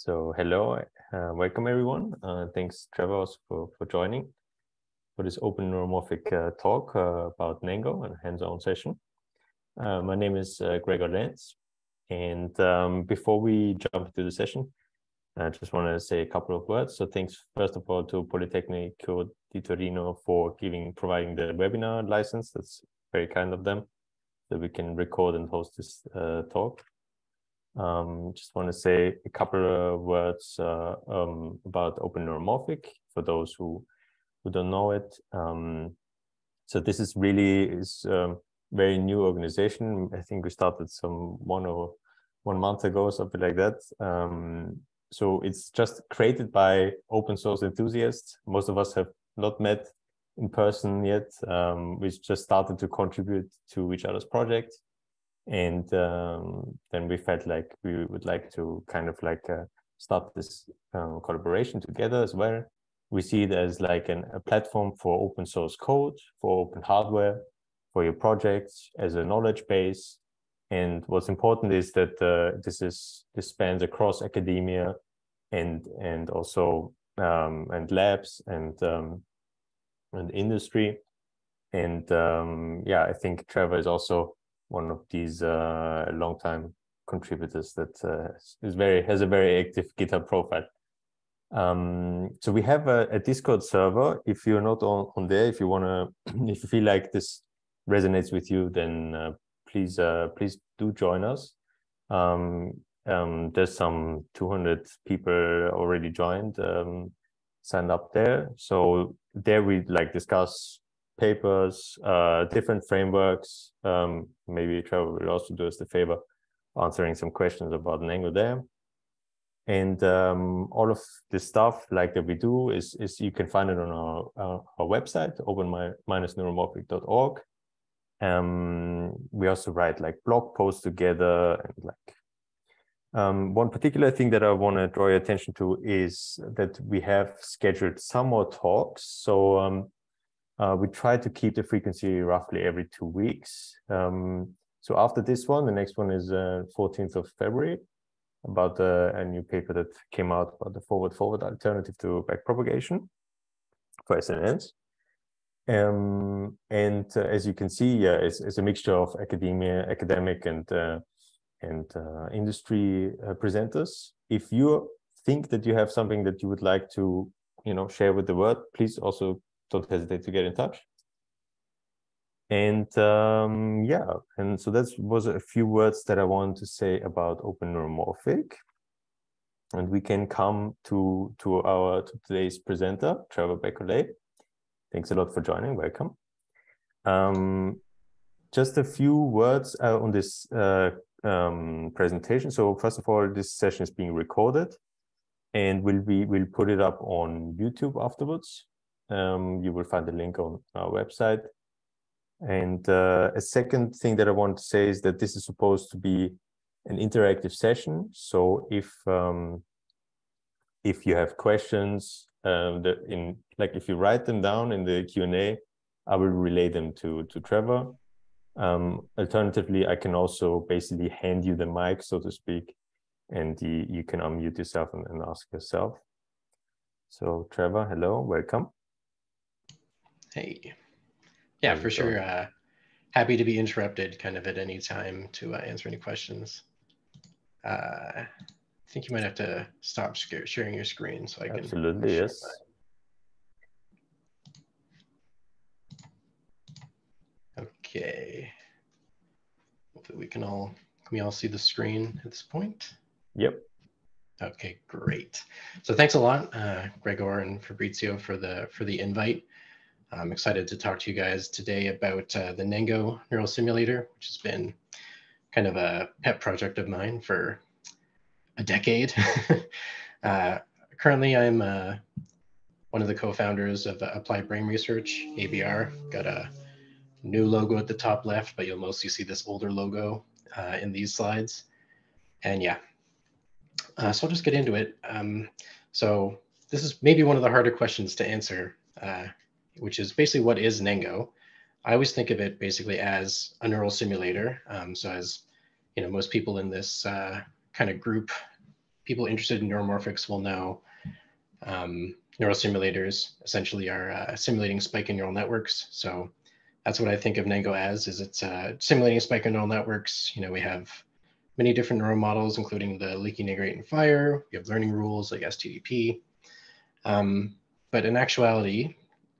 So hello, uh, welcome everyone. Uh, thanks Trevor for, for joining for this open neuromorphic uh, talk uh, about Nengo and hands-on session. Uh, my name is uh, Gregor Lenz. And um, before we jump into the session, I just want to say a couple of words. So thanks first of all to Politecnico di Torino for giving providing the webinar license. That's very kind of them that we can record and host this talk. Um, just want to say a couple of words uh, um, about Open Neuromorphic for those who who don't know it. Um, so this is really is a um, very new organization. I think we started some one or one month ago, something like that. Um, so it's just created by open source enthusiasts. Most of us have not met in person yet. Um, we just started to contribute to each other's projects and um, then we felt like we would like to kind of like uh, start this um, collaboration together as well. We see it as like an, a platform for open source code for open hardware for your projects as a knowledge base. And what's important is that uh, this is this spans across academia and and also um, and labs and um, and industry. And um, yeah i think trevor is also one of these uh, long-time contributors that uh, is very has a very active GitHub profile. Um, so we have a, a, Discord server. If you're not on, on there, if you wanna, if you feel like this resonates with you, then uh, please uh, please do join us. Um, um, there's some 200 people already joined, um, signed up there. So there we like discuss papers, uh, different frameworks. Um, maybe Trevor will also do us the favor answering some questions about Nengo there. And um, all of the stuff like that we do is, is you can find it on our, our, our website, open-neuromorphic.org. Um, we also write like blog posts together and like um, one particular thing that I want to draw your attention to is that we have scheduled some more talks. So um, uh, we try to keep the frequency roughly every two weeks. Um, so after this one, the next one is uh, 14th of February about uh, a new paper that came out about the forward-forward alternative to backpropagation for SNNs. Um, and uh, as you can see, yeah, it's, it's, a mixture of academia, academic, and uh, and uh, industry uh, presenters. If you think that you have something that you would like to, you know, share with the world, please also don't hesitate to get in touch. And um, yeah, and so that was a few words that I wanted to say about open neuromorphic. And we can come to to our to today's presenter, Trevor Bekolay. Thanks a lot for joining. Welcome. Um, just a few words uh, on this uh, um, presentation. So first of all, this session is being recorded, and we'll be we'll put it up on YouTube afterwards. Um, you will find the link on our website. And uh, a second thing that I want to say is that this is supposed to be an interactive session. So if um, if you have questions, um, that in like if you write them down in the Q and A, I will relay them to to Trevor. Um, alternatively, I can also basically hand you the mic, so to speak, and you, you can unmute yourself and, and ask yourself. So Trevor, hello, welcome. Hey. Yeah, for sure. Uh, happy to be interrupted kind of at any time to uh, answer any questions. Uh, I think you might have to stop sharing your screen so I can. Absolutely, yes. Okay. Hopefully we can all, can we all see the screen at this point? Yep. Okay, great. So thanks a lot, uh, Gregor and Fabrizio for the for the invite. I'm excited to talk to you guys today about uh, the Nengo neural simulator, which has been kind of a pet project of mine for a decade. uh, currently, I'm uh, one of the co-founders of uh, Applied Brain Research, ABR. Got a new logo at the top left, but you'll mostly see this older logo uh, in these slides. And yeah, uh, so I'll just get into it. Um, so this is maybe one of the harder questions to answer which is basically what is Nengo. I always think of it basically as a neural simulator. Um, so as you know, most people in this uh, kind of group people interested in neuromorphics will know um, neural simulators essentially are uh, simulating spiking neural networks. So that's what I think of Nengo as, is it's uh, simulating spiking neural networks. You know, we have many different neural models, including the leaky integrate and FIRE. We have learning rules like STDP. Um, but in actuality,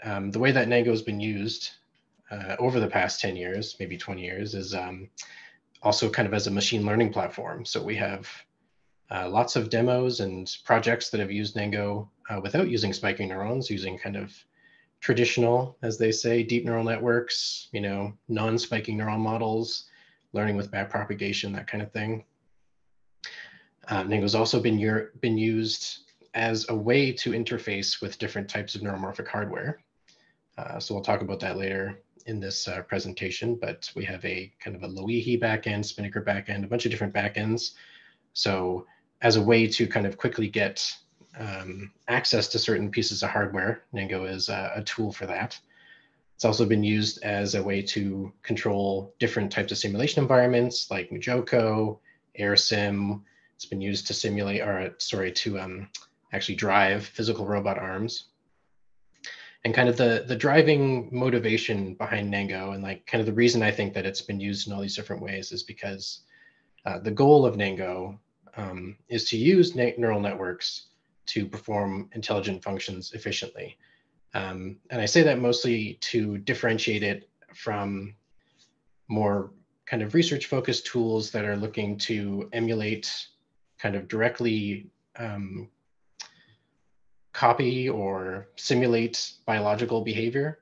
um, the way that Nengo has been used uh, over the past 10 years, maybe 20 years, is um, also kind of as a machine learning platform. So we have uh, lots of demos and projects that have used Nengo uh, without using spiking neurons, using kind of traditional, as they say, deep neural networks, you know, non-spiking neural models, learning with backpropagation, that kind of thing. Uh, Nengo's also been, been used as a way to interface with different types of neuromorphic hardware. Uh, so we'll talk about that later in this uh, presentation, but we have a kind of a Loihi backend, SpiNNaker backend, a bunch of different backends. So as a way to kind of quickly get um, access to certain pieces of hardware, Nengo is a, a tool for that. It's also been used as a way to control different types of simulation environments like MuJoCo, AirSim. It's been used to simulate, or sorry, to um, actually drive physical robot arms and kind of the the driving motivation behind Nengo and like kind of the reason I think that it's been used in all these different ways is because uh, the goal of Nengo um, is to use ne neural networks to perform intelligent functions efficiently. Um, and I say that mostly to differentiate it from more kind of research focused tools that are looking to emulate kind of directly um, copy or simulate biological behavior.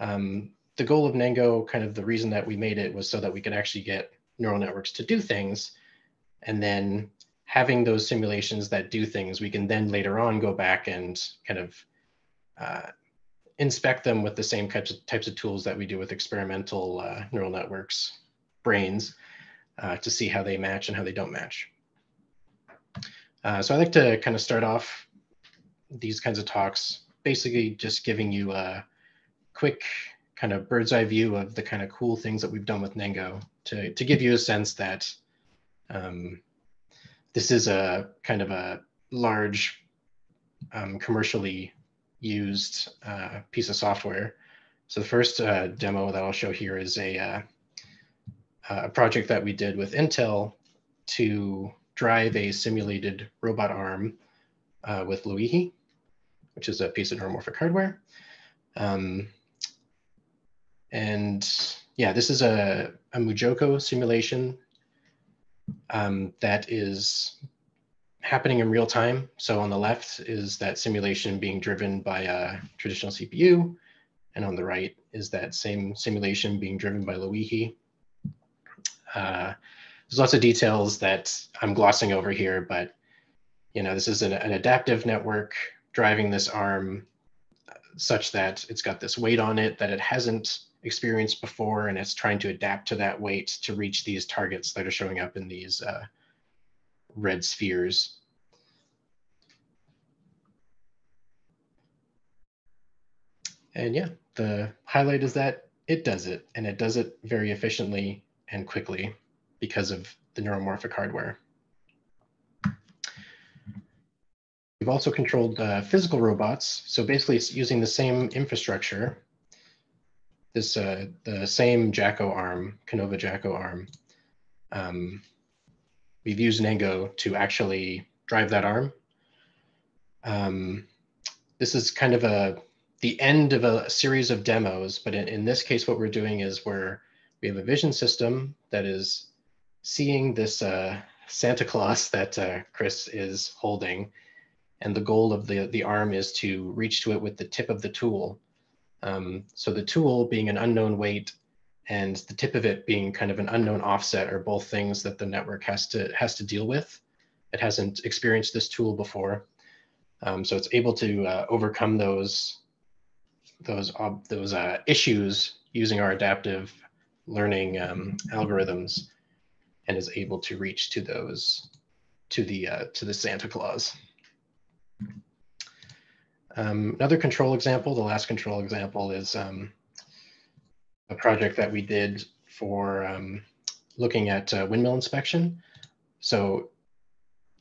Um, the goal of Nengo, kind of the reason that we made it was so that we could actually get neural networks to do things. And then having those simulations that do things, we can then later on go back and kind of uh, inspect them with the same types of, types of tools that we do with experimental uh, neural networks, brains, uh, to see how they match and how they don't match. Uh, so I like to kind of start off these kinds of talks, basically just giving you a quick kind of bird's eye view of the kind of cool things that we've done with Nengo to, to give you a sense that um, this is a kind of a large um, commercially used uh, piece of software. So the first uh, demo that I'll show here is a, uh, a project that we did with Intel to drive a simulated robot arm uh, with Loihi which is a piece of neuromorphic hardware. Um, and yeah, this is a, a MuJoCo simulation um, that is happening in real time. So on the left is that simulation being driven by a traditional CPU. And on the right is that same simulation being driven by Loihi. Uh, there's lots of details that I'm glossing over here, but you know, this is an, an adaptive network driving this arm such that it's got this weight on it that it hasn't experienced before and it's trying to adapt to that weight to reach these targets that are showing up in these uh, red spheres. And yeah, the highlight is that it does it and it does it very efficiently and quickly because of the neuromorphic hardware. We've also controlled uh, physical robots. So basically it's using the same infrastructure, this uh, the same Jaco arm, Kinova Jaco arm. Um, we've used Nengo to actually drive that arm. Um, this is kind of a the end of a series of demos, but in, in this case, what we're doing is we're we have a vision system that is seeing this uh, Santa Claus that uh, Chris is holding and the goal of the, the arm is to reach to it with the tip of the tool. Um, so the tool being an unknown weight and the tip of it being kind of an unknown offset are both things that the network has to has to deal with. It hasn't experienced this tool before. Um, so it's able to uh, overcome those those those uh, issues using our adaptive learning um, algorithms and is able to reach to those to the uh, to the Santa Claus. Um, another control example, the last control example is um, a project that we did for um, looking at uh, windmill inspection. So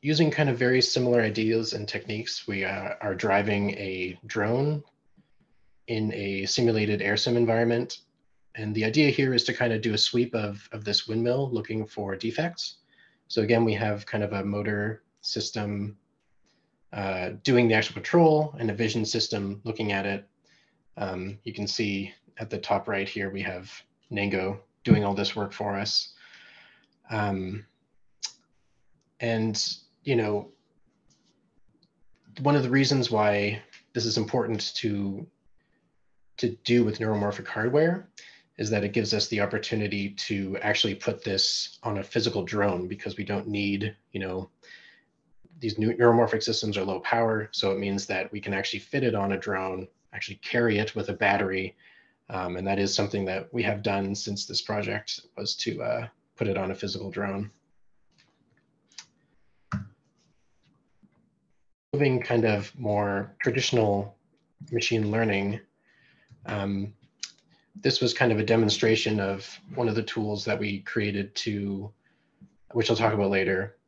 using kind of very similar ideas and techniques, we uh, are driving a drone in a simulated AirSim environment. And the idea here is to kind of do a sweep of, of this windmill looking for defects. So again, we have kind of a motor system uh, doing the actual control and a vision system looking at it. Um, you can see at the top right here, we have Nengo doing all this work for us. Um, and, you know, one of the reasons why this is important to, to do with neuromorphic hardware is that it gives us the opportunity to actually put this on a physical drone because we don't need, you know, these new neuromorphic systems are low power. So it means that we can actually fit it on a drone, actually carry it with a battery. Um, and that is something that we have done since this project was to uh, put it on a physical drone. Moving kind of more traditional machine learning, um, this was kind of a demonstration of one of the tools that we created to, which I'll talk about later,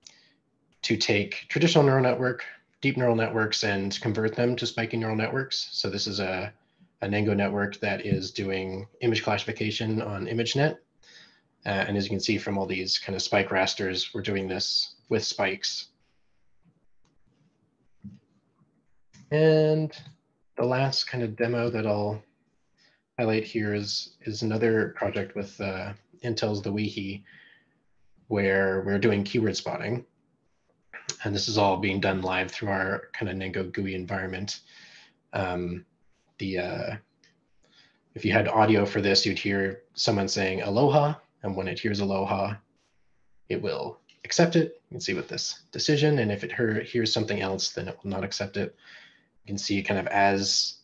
to take traditional neural network, deep neural networks, and convert them to spiking neural networks. So this is a, a Nengo network that is doing image classification on ImageNet. Uh, and as you can see from all these kind of spike rasters, we're doing this with spikes. And the last kind of demo that I'll highlight here is, is another project with uh, Intel's the Loihi, where we're doing keyword spotting. And this is all being done live through our kind of Nengo GUI environment. Um, the uh, if you had audio for this, you'd hear someone saying aloha, and when it hears aloha, it will accept it. You can see with this decision, and if it hear, hears something else, then it will not accept it. You can see kind of as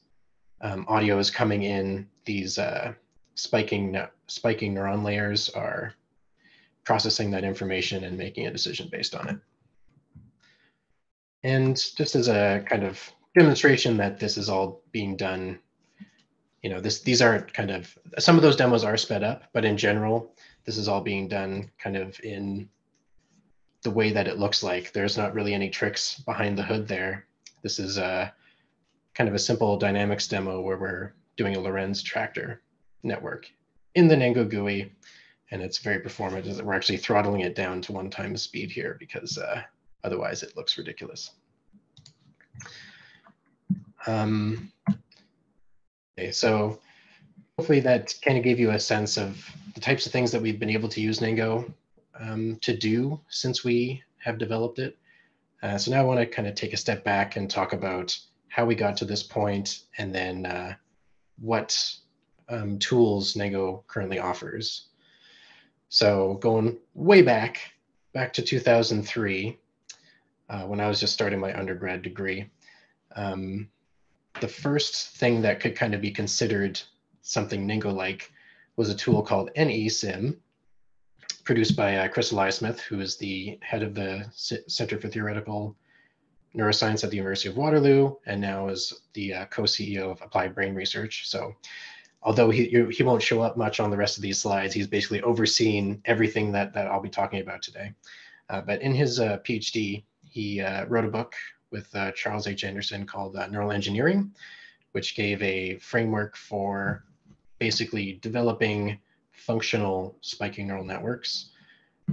um, audio is coming in, these uh, spiking, spiking neuron layers are processing that information and making a decision based on it. And just as a kind of demonstration that this is all being done, you know, this these aren't kind of, some of those demos are sped up, but in general, this is all being done kind of in the way that it looks like. There's not really any tricks behind the hood there. This is a kind of a simple dynamics demo where we're doing a Lorenz attractor network in the Nengo GUI, and it's very performant. We're actually throttling it down to one time speed here because uh, otherwise it looks ridiculous. Um, okay, so hopefully that kind of gave you a sense of the types of things that we've been able to use Nengo um, to do since we have developed it. Uh, so now I want to kind of take a step back and talk about how we got to this point, and then uh, what um, tools Nengo currently offers. So going way back, back to 2003, uh, when I was just starting my undergrad degree, um, the first thing that could kind of be considered something Nengo-like was a tool called NESIM, produced by uh, Chris Eliasmith, who is the head of the C Center for Theoretical neuroscience at the University of Waterloo, and now is the uh, co-CEO of Applied Brain Research. So although he, he won't show up much on the rest of these slides, he's basically overseen everything that, that I'll be talking about today. Uh, but in his uh, PhD, he uh, wrote a book with uh, Charles H. Anderson called uh, Neural Engineering, which gave a framework for basically developing functional spiking neural networks,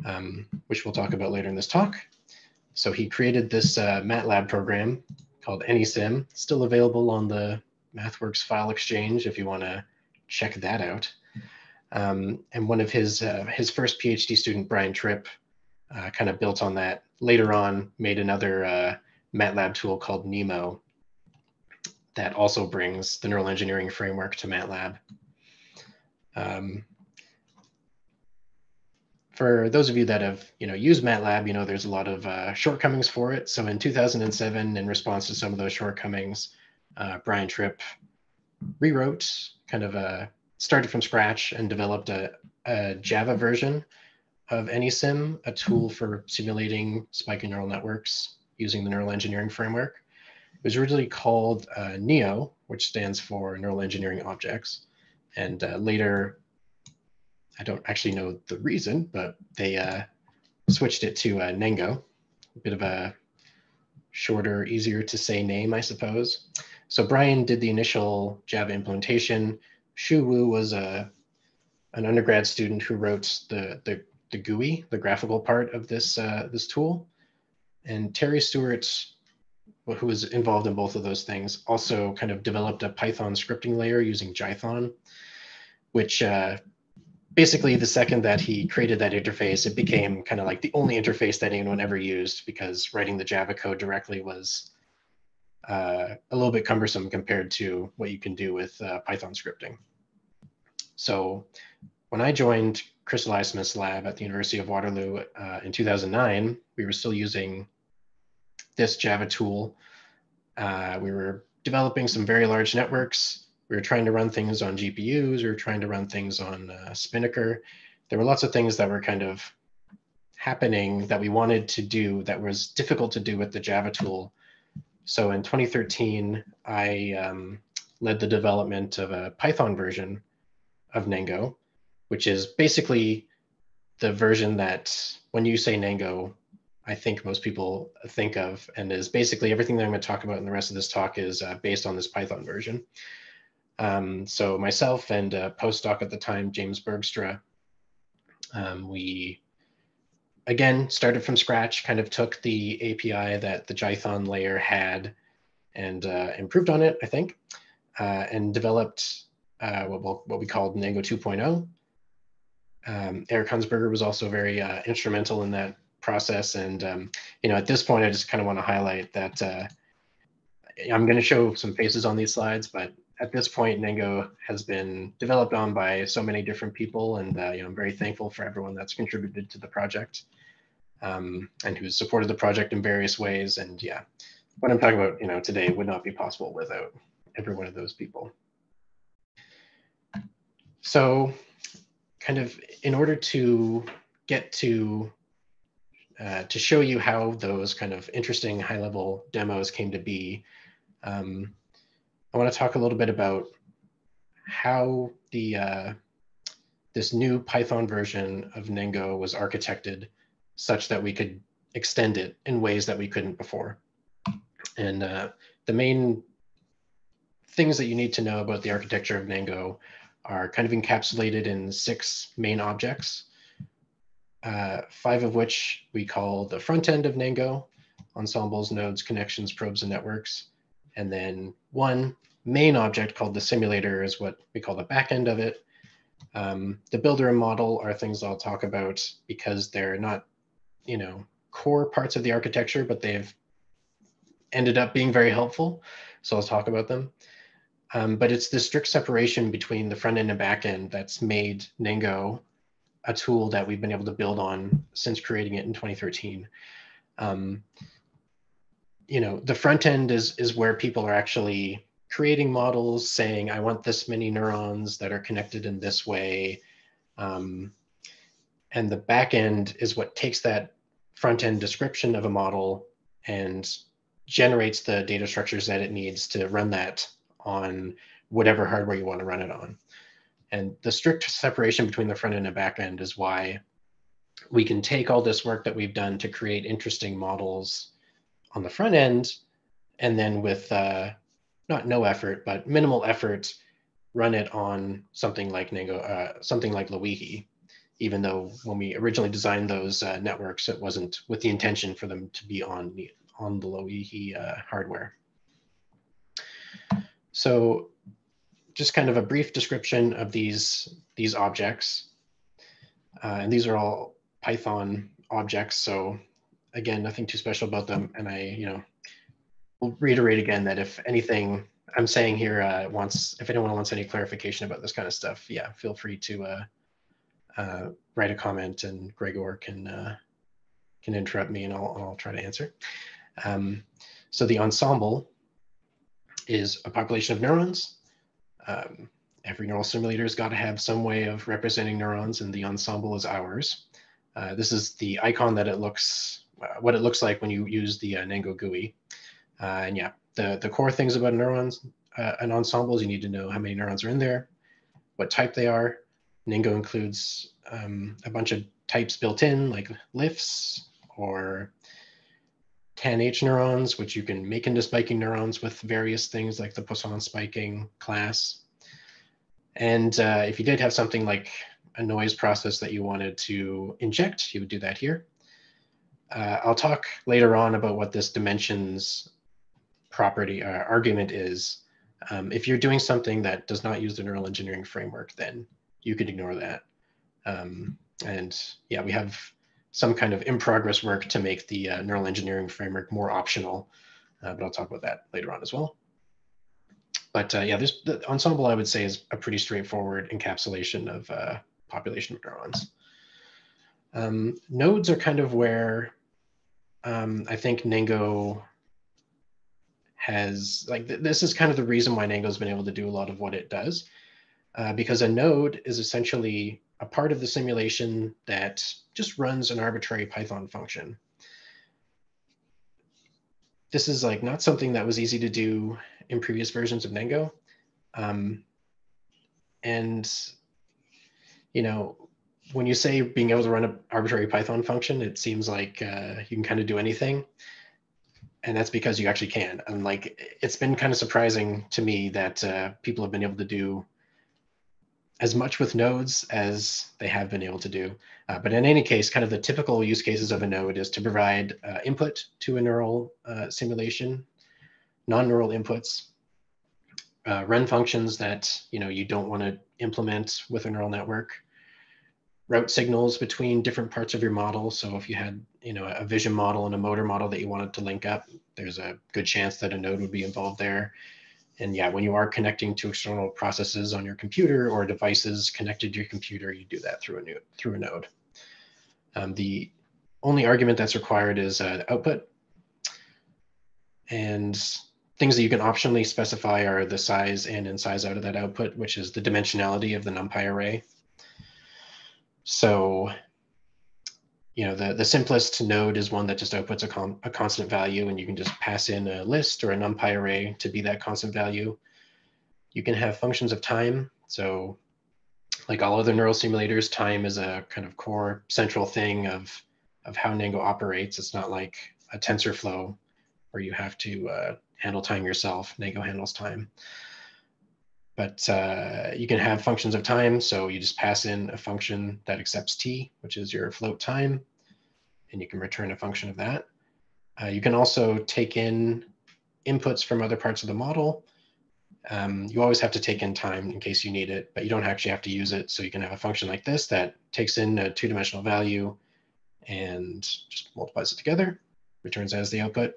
um, which we'll talk about later in this talk. So he created this uh, MATLAB program called NESIM, still available on the MathWorks file exchange if you want to check that out. Um, and one of his uh, his first PhD student, Bryan Tripp, uh, kind of built on that. Later on, made another uh, MATLAB tool called Nemo that also brings the neural engineering framework to MATLAB. Um, for those of you that have you know used MATLAB, you know there's a lot of uh, shortcomings for it. So in 2007, in response to some of those shortcomings, uh, Bryan Tripp rewrote, kind of uh, started from scratch and developed a, a Java version of NESIM, a tool for simulating spiking neural networks using the neural engineering framework. It was originally called uh, NEO, which stands for Neural Engineering Objects. And uh, later I don't actually know the reason, but they uh, switched it to uh, Nengo a bit of a shorter, easier to say name, I suppose. So Bryan did the initial Java implementation. Shu Wu was a, an undergrad student who wrote the, the, the GUI, the graphical part of this, uh, this tool. And Terry Stewart, who was involved in both of those things, also kind of developed a Python scripting layer using Jython, which uh, basically the second that he created that interface, it became kind of like the only interface that anyone ever used because writing the Java code directly was uh, a little bit cumbersome compared to what you can do with uh, Python scripting. So when I joined Chris Eliasmith's lab at the University of Waterloo uh, in 2009, we were still using this Java tool. Uh, we were developing some very large networks. We were trying to run things on GPUs. We were trying to run things on uh, SpiNNaker. There were lots of things that were kind of happening that we wanted to do that was difficult to do with the Java tool. So in 2013, I um, led the development of a Python version of Nengo, which is basically the version that when you say Nengo, I think most people think of, and is basically everything that I'm going to talk about in the rest of this talk is uh, based on this Python version. Um, so myself and a postdoc at the time, James Bergstra, um, we again started from scratch, kind of took the API that the Jython layer had and uh, improved on it, I think, uh, and developed uh, what, we'll, what we called Nengo 2.0. Um, Eric Hunsberger was also very uh, instrumental in that process. And um, you know, at this point, I just kind of want to highlight that uh, I'm going to show some faces on these slides, but at this point, Nengo has been developed on by so many different people, and uh, you know, I'm very thankful for everyone that's contributed to the project um, and who's supported the project in various ways. And yeah, what I'm talking about, you know, today would not be possible without every one of those people. So, kind of in order to get to uh, to show you how those kind of interesting high level demos came to be, um, I want to talk a little bit about how the uh, this new Python version of Nengo was architected such that we could extend it in ways that we couldn't before. And uh, the main things that you need to know about the architecture of Nengo are kind of encapsulated in six main objects uh, five of which we call the front end of Nengo, ensembles, nodes, connections, probes, and networks. And then one main object called the simulator is what we call the back end of it. Um, the builder and model are things I'll talk about because they're not, you know, core parts of the architecture, but they've ended up being very helpful. So I'll talk about them. Um, but it's the strict separation between the front end and back end that's made Nengo a tool that we've been able to build on since creating it in 2013. Um, you know, the front end is is where people are actually creating models, saying, "I want this many neurons that are connected in this way," um, and the back end is what takes that front end description of a model and generates the data structures that it needs to run that on whatever hardware you want to run it on. And the strict separation between the front end and the back end is why we can take all this work that we've done to create interesting models on the front end, and then with uh, not no effort, but minimal effort, run it on something like Nengo, uh, something like Loihi, even though when we originally designed those uh, networks, it wasn't with the intention for them to be on the, on the Loihi uh, hardware. So just kind of a brief description of these, these objects. Uh, and these are all Python objects. So again, nothing too special about them. And I, you know, will reiterate again that if anything I'm saying here uh, wants, if anyone wants any clarification about this kind of stuff, yeah, feel free to uh, uh, write a comment and Gregor can uh, can interrupt me and I'll, I'll try to answer. Um, so the ensemble is a population of neurons um, every neural simulator's got to have some way of representing neurons and the ensemble is ours. Uh, this is the icon that it looks, uh, what it looks like when you use the uh, Nengo GUI. Uh, and yeah, the, the core things about neurons uh, and ensembles, you need to know how many neurons are in there, what type they are. Nengo includes um, a bunch of types built in like lifts or tanh neurons, which you can make into spiking neurons with various things like the Poisson spiking class. And uh, if you did have something like a noise process that you wanted to inject, you would do that here. Uh, I'll talk later on about what this dimensions property uh, argument is. Um, if you're doing something that does not use the neural engineering framework, then you could ignore that. Um, and yeah, we have some kind of in progress work to make the uh, neural engineering framework more optional, uh, but I'll talk about that later on as well. But uh, yeah, this the ensemble I would say is a pretty straightforward encapsulation of uh, population of neurons. Um, nodes are kind of where um, I think Nengo has like th this is kind of the reason why Nengo's been able to do a lot of what it does, uh, because a node is essentially a part of the simulation that just runs an arbitrary Python function. This is like not something that was easy to do in previous versions of Nengo. Um, and, you know, when you say being able to run an arbitrary Python function, it seems like uh, you can kind of do anything and that's because you actually can. And like, it's been kind of surprising to me that uh, people have been able to do as much with nodes as they have been able to do. Uh, but in any case, kind of the typical use cases of a node is to provide uh, input to a neural uh, simulation, non-neural inputs, uh, run functions that you know you don't want to implement with a neural network, route signals between different parts of your model. So if you had, you know, a vision model and a motor model that you wanted to link up, there's a good chance that a node would be involved there. And yeah, when you are connecting to external processes on your computer or devices connected to your computer, you do that through a node. Through a node. Um, the only argument that's required is uh, output. And things that you can optionally specify are the size in and size out of that output, which is the dimensionality of the NumPy array. So, you know, the, the simplest node is one that just outputs a, con a constant value and you can just pass in a list or a NumPy array to be that constant value. You can have functions of time. So like all other neural simulators, time is a kind of core central thing of, of how Nengo operates. It's not like a TensorFlow where you have to uh, handle time yourself. Nengo handles time but uh, you can have functions of time. So you just pass in a function that accepts t, which is your float time, and you can return a function of that. Uh, you can also take in inputs from other parts of the model. Um, you always have to take in time in case you need it, but you don't actually have to use it. So you can have a function like this that takes in a two-dimensional value and just multiplies it together, returns as the output.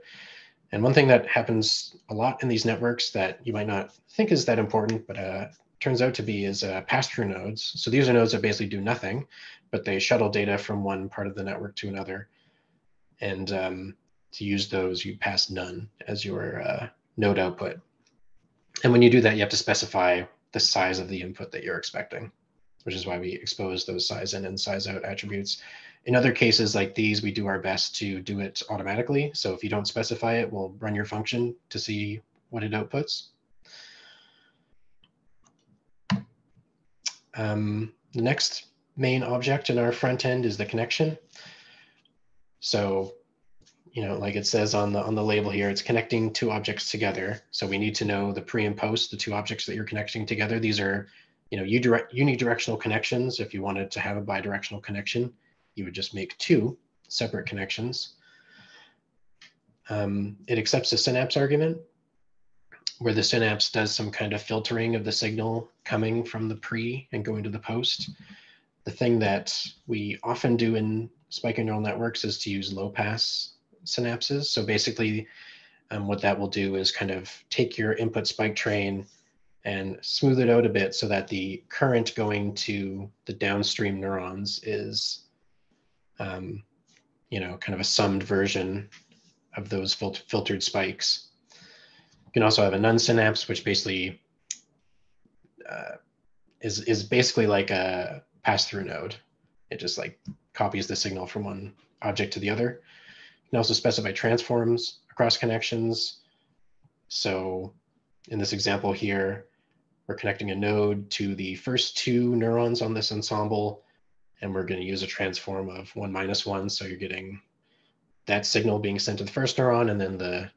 And one thing that happens a lot in these networks that you might not think is that important, but uh, turns out to be is uh, pass-through nodes. So these are nodes that basically do nothing, but they shuttle data from one part of the network to another. And um, to use those, you pass none as your uh, node output. And when you do that, you have to specify the size of the input that you're expecting, which is why we expose those size in and size out attributes. In other cases like these, we do our best to do it automatically. So if you don't specify it, we'll run your function to see what it outputs. Um, the next main object in our front end is the connection. So, you know, like it says on the on the label here, it's connecting two objects together. So we need to know the pre and post, the two objects that you're connecting together. These are, you know, you direct unidirectional connections. If you wanted to have a bidirectional connection, you would just make two separate connections. Um, it accepts a synapse argument where the synapse does some kind of filtering of the signal coming from the pre and going to the post. The thing that we often do in spiking neural networks is to use low pass synapses. So basically um, what that will do is kind of take your input spike train and smooth it out a bit so that the current going to the downstream neurons is um, you know, kind of a summed version of those fil filtered spikes. You can also have a none synapse, which basically uh, is, is basically like a pass-through node. It just like copies the signal from one object to the other. You can also specify transforms across connections. So in this example here, we're connecting a node to the first two neurons on this ensemble and we're going to use a transform of one minus one. So you're getting that signal being sent to the first neuron and then the,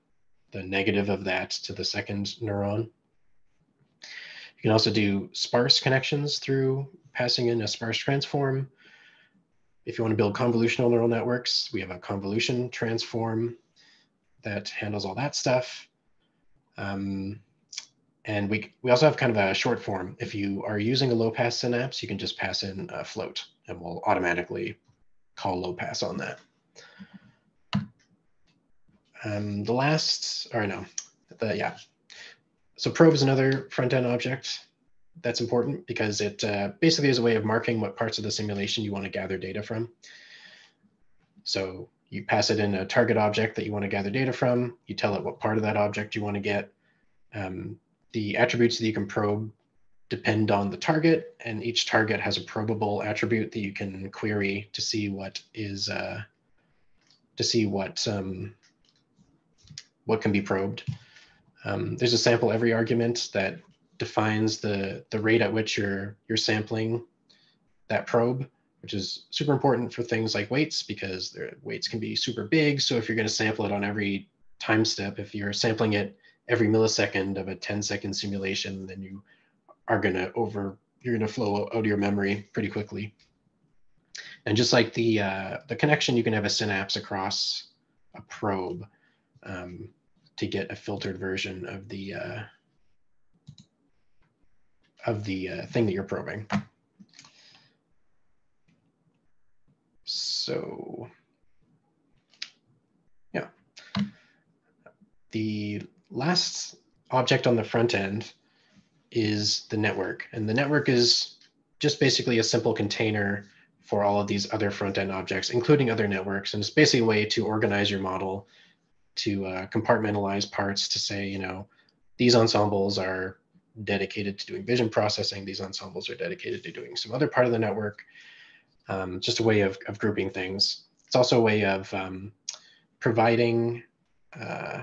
the negative of that to the second neuron. You can also do sparse connections through passing in a sparse transform. If you want to build convolutional neural networks, we have a convolution transform that handles all that stuff. Um, and we, we also have kind of a short form. If you are using a low pass synapse, you can just pass in a float and we'll automatically call low pass on that. Um, the last, or no, the, yeah. So probe is another front end object that's important because it uh, basically is a way of marking what parts of the simulation you want to gather data from. So you pass it in a target object that you want to gather data from. You tell it what part of that object you want to get. Um, the attributes that you can probe depend on the target, and each target has a probeable attribute that you can query to see what is uh, to see what um, what can be probed. Um, there's a sample every argument that defines the the rate at which you're you're sampling that probe which is super important for things like weights because their weights can be super big. So if you're going to sample it on every time step, if you're sampling it every millisecond of a 10 second simulation, then you are going to over, you're going to flow out of your memory pretty quickly. And just like the, uh, the connection, you can have a synapse across a probe um, to get a filtered version of the, uh, of the uh, thing that you're probing. So yeah, the last object on the front end is the network. And the network is just basically a simple container for all of these other front end objects, including other networks. And it's basically a way to organize your model to uh, compartmentalize parts to say, you know, these ensembles are dedicated to doing vision processing. These ensembles are dedicated to doing some other part of the network um, just a way of, of grouping things. It's also a way of um, providing uh,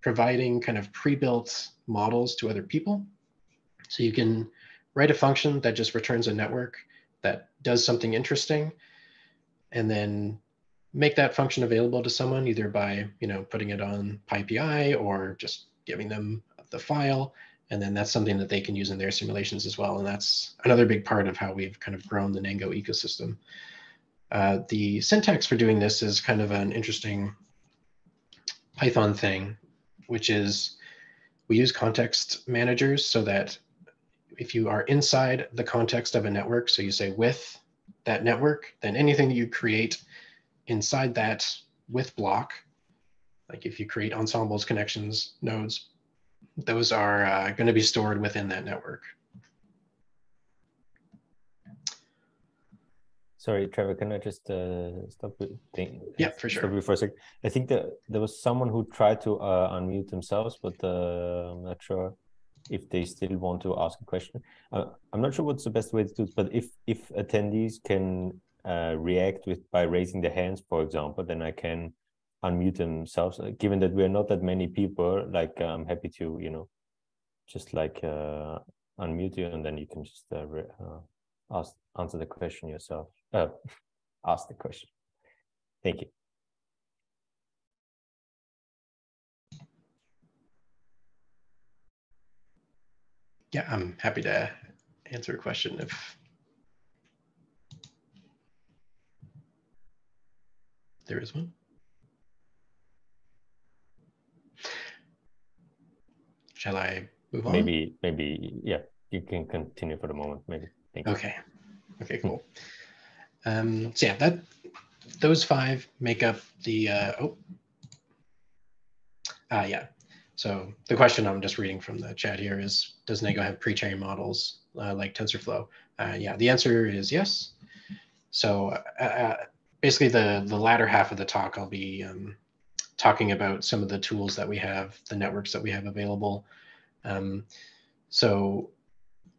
providing kind of pre-built models to other people. So you can write a function that just returns a network that does something interesting and then make that function available to someone either by you know putting it on PyPI or just giving them the file and then that's something that they can use in their simulations as well. And that's another big part of how we've kind of grown the Nengo ecosystem. Uh, the syntax for doing this is kind of an interesting Python thing, which is we use context managers so that if you are inside the context of a network, so you say with that network, then anything that you create inside that with block, like if you create ensembles, connections, nodes, those are uh, going to be stored within that network. Sorry, Trevor, can I just uh, stop thing? Yeah, for sure. Stop you for a sec. I think that there was someone who tried to uh, unmute themselves, but uh, I'm not sure if they still want to ask a question. Uh, I'm not sure what's the best way to do it, but if if attendees can uh, react with by raising their hands, for example, then I can unmute themselves uh, given that we're not that many people like uh, i'm happy to you know just like uh, unmute you and then you can just uh, uh, ask answer the question yourself uh, ask the question thank you yeah i'm happy to answer a question if there is one Shall I move on? Maybe, maybe, yeah, you can continue for the moment, maybe. Thank you. Okay. Okay, cool. um, so yeah, that those five make up the, uh, oh, uh, yeah. So the question I'm just reading from the chat here is, does Nengo have pre-trained models uh, like TensorFlow? Uh, yeah, the answer is yes. So uh, uh, basically the, the latter half of the talk, I'll be um, talking about some of the tools that we have, the networks that we have available. Um, so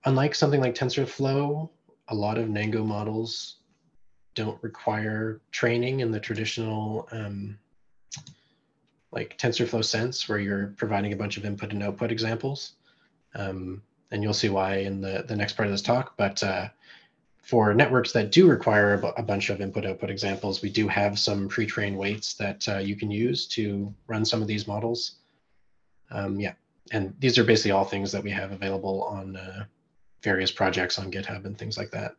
unlike something like TensorFlow, a lot of Nengo models don't require training in the traditional um, like TensorFlow sense where you're providing a bunch of input and output examples. Um, and you'll see why in the, the next part of this talk. But uh, for networks that do require a, a bunch of input output examples, we do have some pre-trained weights that uh, you can use to run some of these models. Um, yeah, and these are basically all things that we have available on uh, various projects on GitHub and things like that.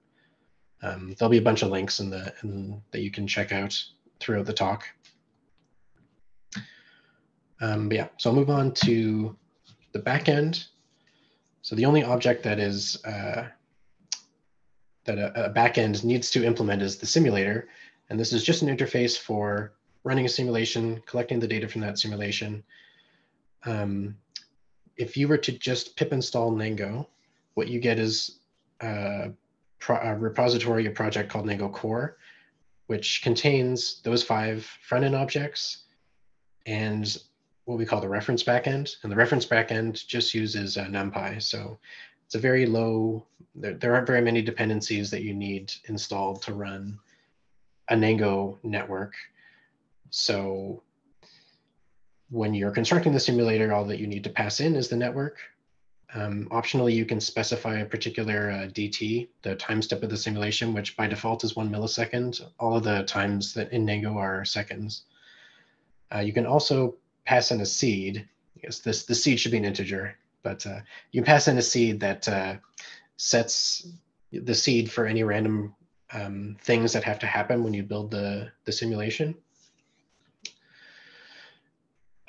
Um, there'll be a bunch of links in the in, that you can check out throughout the talk. Um, but yeah, so I'll move on to the backend. So the only object that is uh, that a, a backend needs to implement is the simulator. And this is just an interface for running a simulation, collecting the data from that simulation. Um, if you were to just pip install Nengo, what you get is a, a repository, a project called Nengo Core, which contains those five front-end objects and what we call the reference backend. And the reference backend just uses uh, NumPy. So it's a very low, there, there aren't very many dependencies that you need installed to run a Nengo network. So when you're constructing the simulator, all that you need to pass in is the network. Um, optionally, you can specify a particular uh, DT, the time step of the simulation, which by default is one millisecond. All of the times that in Nengo are seconds. Uh, you can also pass in a seed. Guess this the seed should be an integer, but uh, you can pass in a seed that uh, sets the seed for any random um, things that have to happen when you build the, the simulation.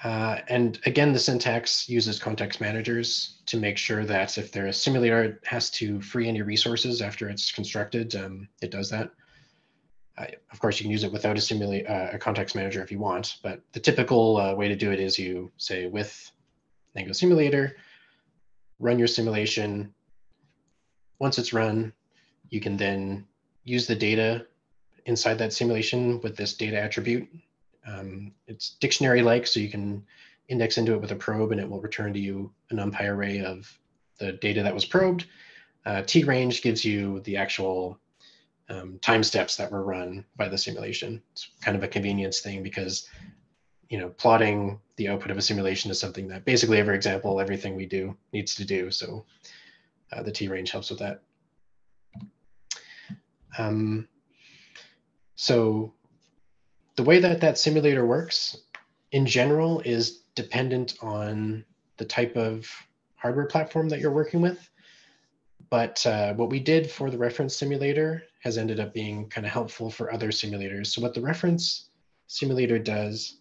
Uh, and again, the syntax uses context managers to make sure that if their simulator it has to free any resources after it's constructed, um, it does that. Uh, of course, you can use it without a simulate uh, a context manager if you want, but the typical uh, way to do it is you say with Nengo Simulator, run your simulation. Once it's run, you can then use the data inside that simulation with this data attribute. Um, it's dictionary-like, so you can index into it with a probe and it will return to you an NumPy array of the data that was probed. Uh, T-range gives you the actual um, time steps that were run by the simulation. It's kind of a convenience thing because, you know, plotting the output of a simulation is something that basically every example, everything we do needs to do. So uh, the T range helps with that. Um, so the way that that simulator works in general is dependent on the type of hardware platform that you're working with. But uh, what we did for the reference simulator has ended up being kind of helpful for other simulators. So what the reference simulator does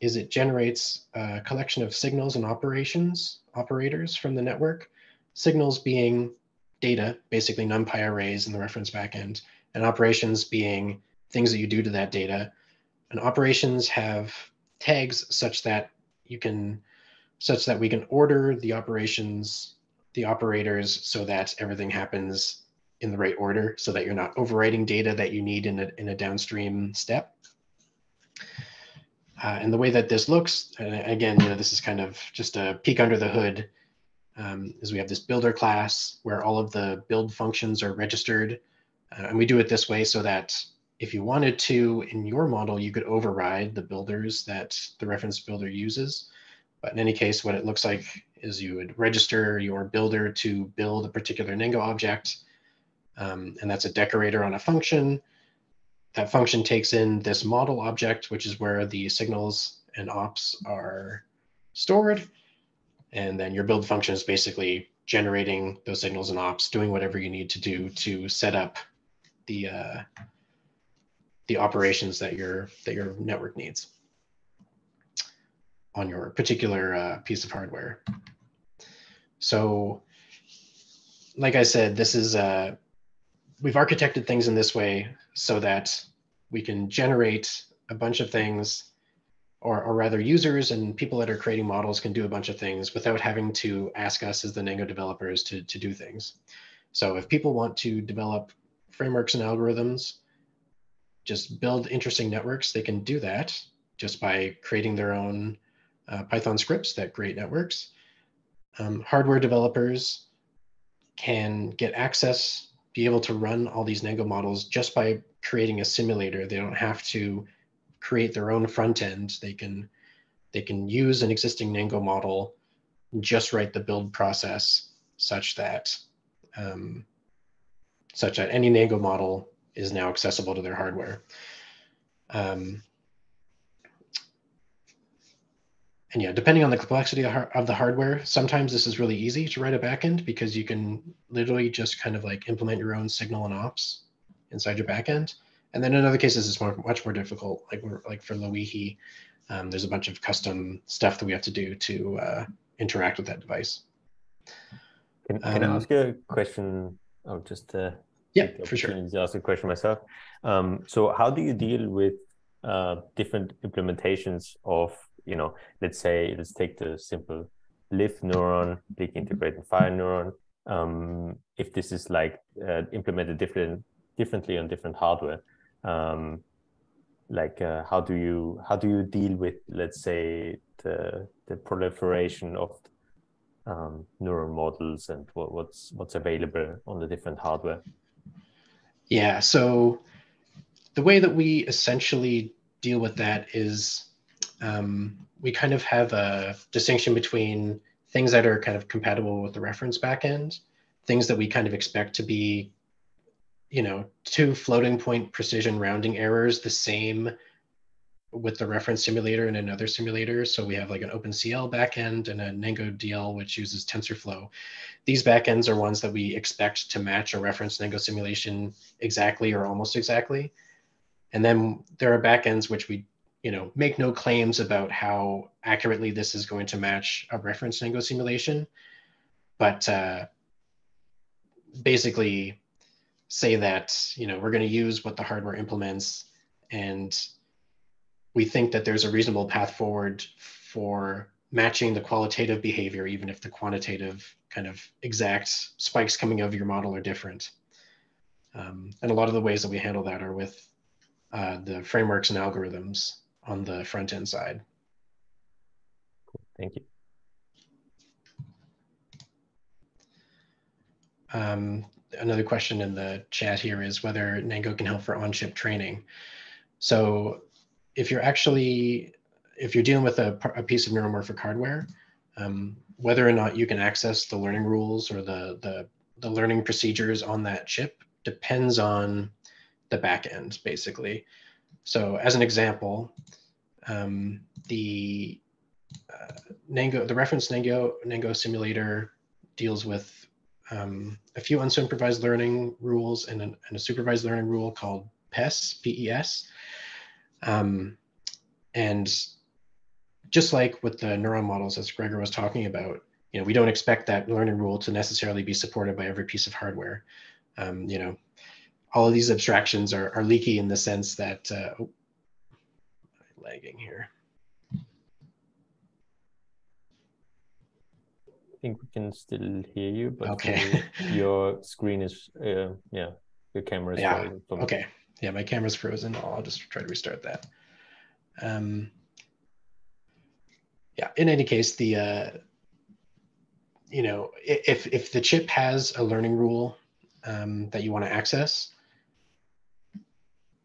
is it generates a collection of signals and operations, operators from the network, signals being data, basically NumPy arrays in the reference backend, and operations being things that you do to that data. And operations have tags such that you can, such that we can order the operations, the operators so that everything happens in the right order so that you're not overwriting data that you need in a, in a downstream step. Uh, and the way that this looks, again, you know, this is kind of just a peek under the hood, um, is we have this builder class where all of the build functions are registered. Uh, and we do it this way so that if you wanted to, in your model, you could override the builders that the reference builder uses. But in any case, what it looks like is you would register your builder to build a particular Nengo object. Um, and that's a decorator on a function. That function takes in this model object, which is where the signals and ops are stored. And then your build function is basically generating those signals and ops, doing whatever you need to do to set up the uh, the operations that your that your network needs on your particular uh, piece of hardware. So, like I said, this is uh, we've architected things in this way so that we can generate a bunch of things or, or rather users and people that are creating models can do a bunch of things without having to ask us as the Nengo developers to, to do things. So if people want to develop frameworks and algorithms, just build interesting networks, they can do that just by creating their own uh, Python scripts that create networks. Um, hardware developers can get access be able to run all these Nengo models just by creating a simulator. They don't have to create their own front end. They can they can use an existing Nengo model, just write the build process such that um, such that any Nengo model is now accessible to their hardware. Um, and yeah, depending on the complexity of the hardware, sometimes this is really easy to write a backend because you can literally just kind of like implement your own signal and ops inside your backend. And then in other cases, it's more, much more difficult. Like we're like for Loihi, um, there's a bunch of custom stuff that we have to do to uh, interact with that device. Can, can um, I ask you a question? Oh, just uh, yeah, for sure. To ask a question myself. Um, so how do you deal with uh, different implementations of you know, let's say, let's take the simple LIF neuron, leak integrated fire neuron. Um, if this is like uh, implemented different differently on different hardware, um, like uh, how do you how do you deal with let's say the the proliferation of um, neural models and what, what's what's available on the different hardware? Yeah, so the way that we essentially deal with that is um, we kind of have a distinction between things that are kind of compatible with the reference backend, things that we kind of expect to be, you know, two floating point precision rounding errors, the same with the reference simulator and another simulator. So we have like an OpenCL backend and a Nengo DL, which uses TensorFlow. These backends are ones that we expect to match a reference Nengo simulation exactly or almost exactly. And then there are backends which we you know, make no claims about how accurately this is going to match a reference Nengo simulation, but uh, basically say that, you know, we're going to use what the hardware implements and we think that there's a reasonable path forward for matching the qualitative behavior, even if the quantitative kind of exact spikes coming out of your model are different. Um, and a lot of the ways that we handle that are with uh, the frameworks and algorithms on the front end side. Cool. Thank you. Um, another question in the chat here is whether Nengo can help for on-chip training. So if you're actually, if you're dealing with a, a piece of neuromorphic hardware, um, whether or not you can access the learning rules or the, the, the learning procedures on that chip depends on the back end, basically. So as an example, um, the uh, Nengo, the reference Nengo, Nengo simulator deals with um, a few unsupervised learning rules and, an, and, a supervised learning rule called PES, P-E-S. Um, and just like with the neuron models, as Gregor was talking about, you know, we don't expect that learning rule to necessarily be supported by every piece of hardware. Um, you know, all of these abstractions are, are leaky in the sense that, uh, oh, lagging here. I think we can still hear you, but okay. your screen is, uh, yeah, your camera is yeah. Okay. Yeah, my camera's frozen. I'll just try to restart that. Um, yeah, in any case, the, uh, you know, if, if the chip has a learning rule um, that you want to access,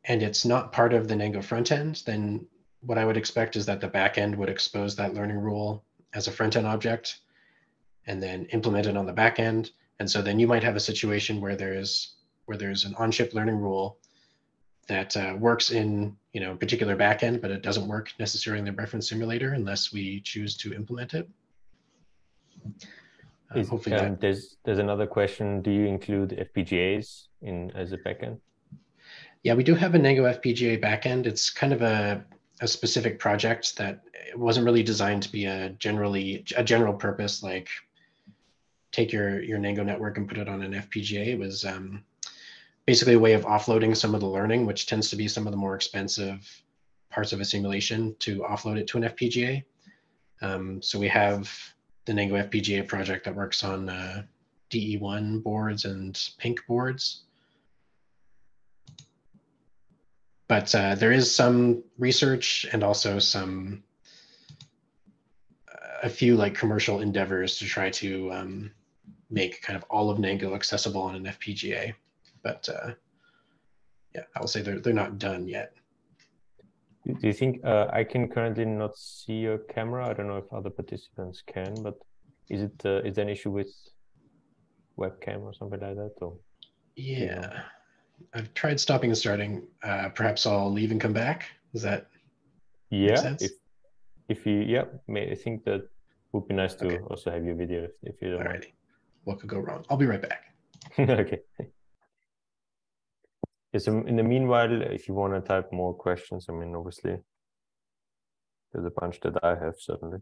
and it's not part of the Nengo front end, then what I would expect is that the backend would expose that learning rule as a front end object and then implement it on the back end. And so then you might have a situation where there's where there's an on-chip learning rule that uh, works in you know a particular backend, but it doesn't work necessarily in the reference simulator unless we choose to implement it. Uh, Is, hopefully um, that... there's there's another question. Do you include FPGAs in as a backend? Yeah, we do have a Nengo FPGA backend. It's kind of a a specific project that wasn't really designed to be a generally a general purpose like take your your Nengo network and put it on an FPGA. It was um, basically a way of offloading some of the learning, which tends to be some of the more expensive parts of a simulation to offload it to an FPGA. Um, so we have the Nengo FPGA project that works on uh, DE1 boards and PYNQ boards. but uh, there is some research and also some a few like commercial endeavors to try to um, make kind of all of Nengo accessible on an FPGA. But uh, yeah, I will say they're they're not done yet. Do you think uh, I can currently not see your camera? I don't know if other participants can, but is it uh, is there an issue with webcam or something like that? Or Yeah. I've tried stopping and starting. Uh, perhaps I'll leave and come back. Is that yeah? Sense? If if you yeah, may, I think that would be nice to okay. also have your video if, if you don't Alrighty. mind. What could go wrong? I'll be right back. okay. Yes, in the meanwhile, if you want to type more questions, I mean, obviously, there's a bunch that I have certainly.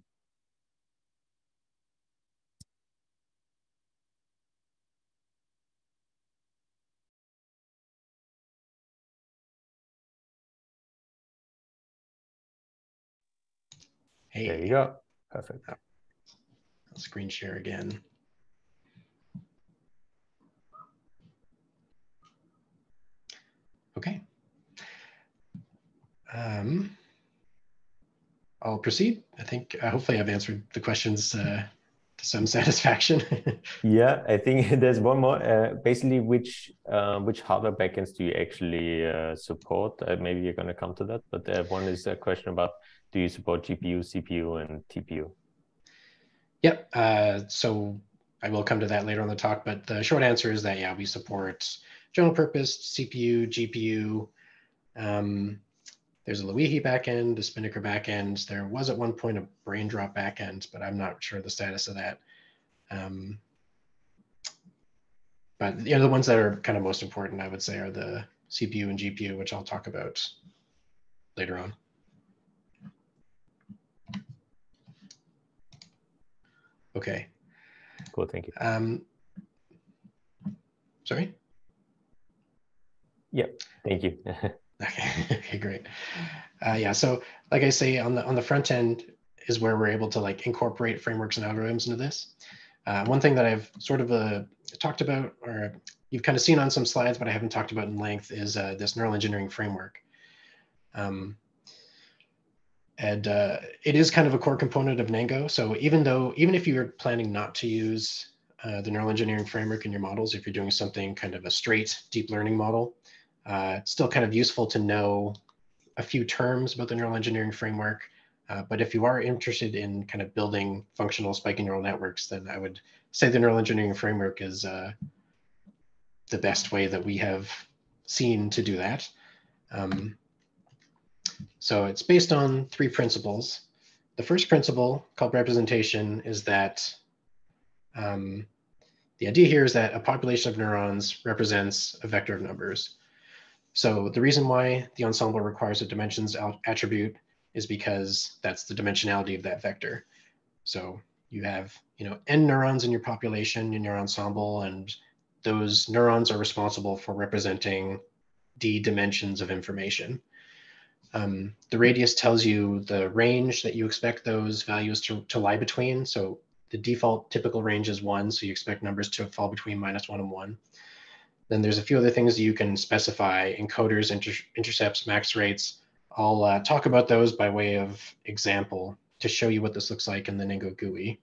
Hey. There you go. Perfect. I'll screen share again. Okay. Um, I'll proceed. I think uh, hopefully I've answered the questions uh, to some satisfaction. yeah, I think there's one more. Uh, basically, which uh, which hardware backends do you actually uh, support? Uh, maybe you're going to come to that, but one is a question about do you support GPU, CPU, and TPU? Yep. Uh, so I will come to that later on the talk, but the short answer is that, yeah, we support general purpose CPU, GPU. Um, there's a Loihi backend, a SpiNNaker backend. There was at one point a Braindrop backend, but I'm not sure the status of that. Um, but you know, the ones that are kind of most important, I would say, are the CPU and GPU, which I'll talk about later on. Okay. Cool. Thank you. Um, sorry. Yep. Thank you. okay. okay. Great. Uh, yeah. So, like I say, on the on the front end is where we're able to like incorporate frameworks and algorithms into this. Uh, one thing that I've sort of uh, talked about, or you've kind of seen on some slides, but I haven't talked about in length, is uh, this neural engineering framework. Um, and uh, it is kind of a core component of Nengo. So even though, even if you're planning not to use uh, the neural engineering framework in your models, if you're doing something kind of a straight deep learning model, uh, it's still kind of useful to know a few terms about the neural engineering framework. Uh, but if you are interested in kind of building functional spiking neural networks, then I would say the neural engineering framework is uh, the best way that we have seen to do that. Um, so it's based on three principles. The first principle called representation is that um, the idea here is that a population of neurons represents a vector of numbers. So the reason why the ensemble requires a dimensions attribute is because that's the dimensionality of that vector. So you have, you know, n neurons in your population in your ensemble, and those neurons are responsible for representing d dimensions of information. Um, the radius tells you the range that you expect those values to, to lie between. So the default typical range is one, so you expect numbers to fall between minus one and one. Then there's a few other things you can specify, encoders, inter intercepts, max rates. I'll uh, talk about those by way of example to show you what this looks like in the Nengo GUI.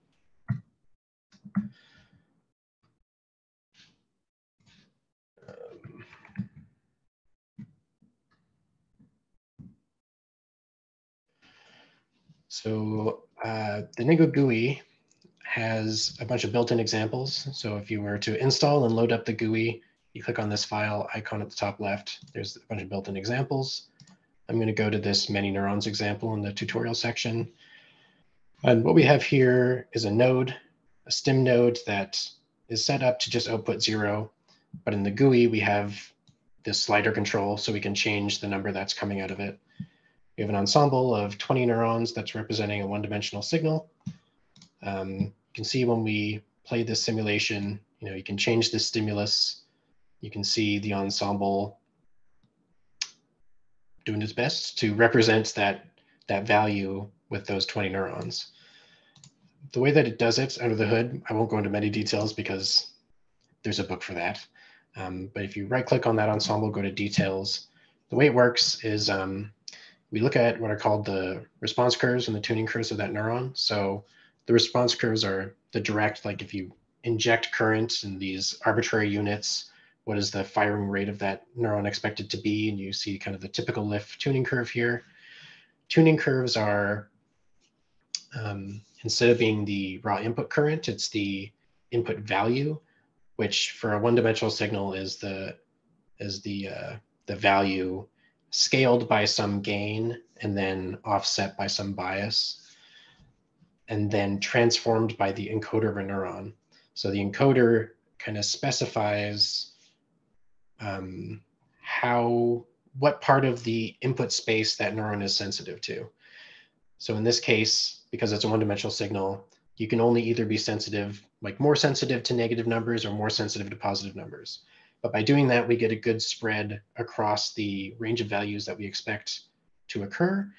So uh, the Nengo GUI has a bunch of built-in examples. So if you were to install and load up the GUI, you click on this file icon at the top left, there's a bunch of built-in examples. I'm going to go to this many neurons example in the tutorial section. And what we have here is a node, a stim node that is set up to just output zero. But in the GUI, we have this slider control so we can change the number that's coming out of it. We have an ensemble of 20 neurons that's representing a one-dimensional signal. Um, you can see when we play this simulation, you know, you can change the stimulus. You can see the ensemble doing its best to represent that, that value with those 20 neurons. The way that it does it under the hood, I won't go into many details because there's a book for that. Um, but if you right click on that ensemble, go to details, the way it works is um, we look at what are called the response curves and the tuning curves of that neuron. So the response curves are the direct, like if you inject current in these arbitrary units, what is the firing rate of that neuron expected to be? And you see kind of the typical LIF tuning curve here. Tuning curves are, um, instead of being the raw input current, it's the input value, which for a one-dimensional signal is the is the uh, the value scaled by some gain and then offset by some bias, and then transformed by the encoder of a neuron. So the encoder kind of specifies um, how what part of the input space that neuron is sensitive to. So in this case, because it's a one-dimensional signal, you can only either be sensitive, like more sensitive to negative numbers or more sensitive to positive numbers. But by doing that, we get a good spread across the range of values that we expect to occur.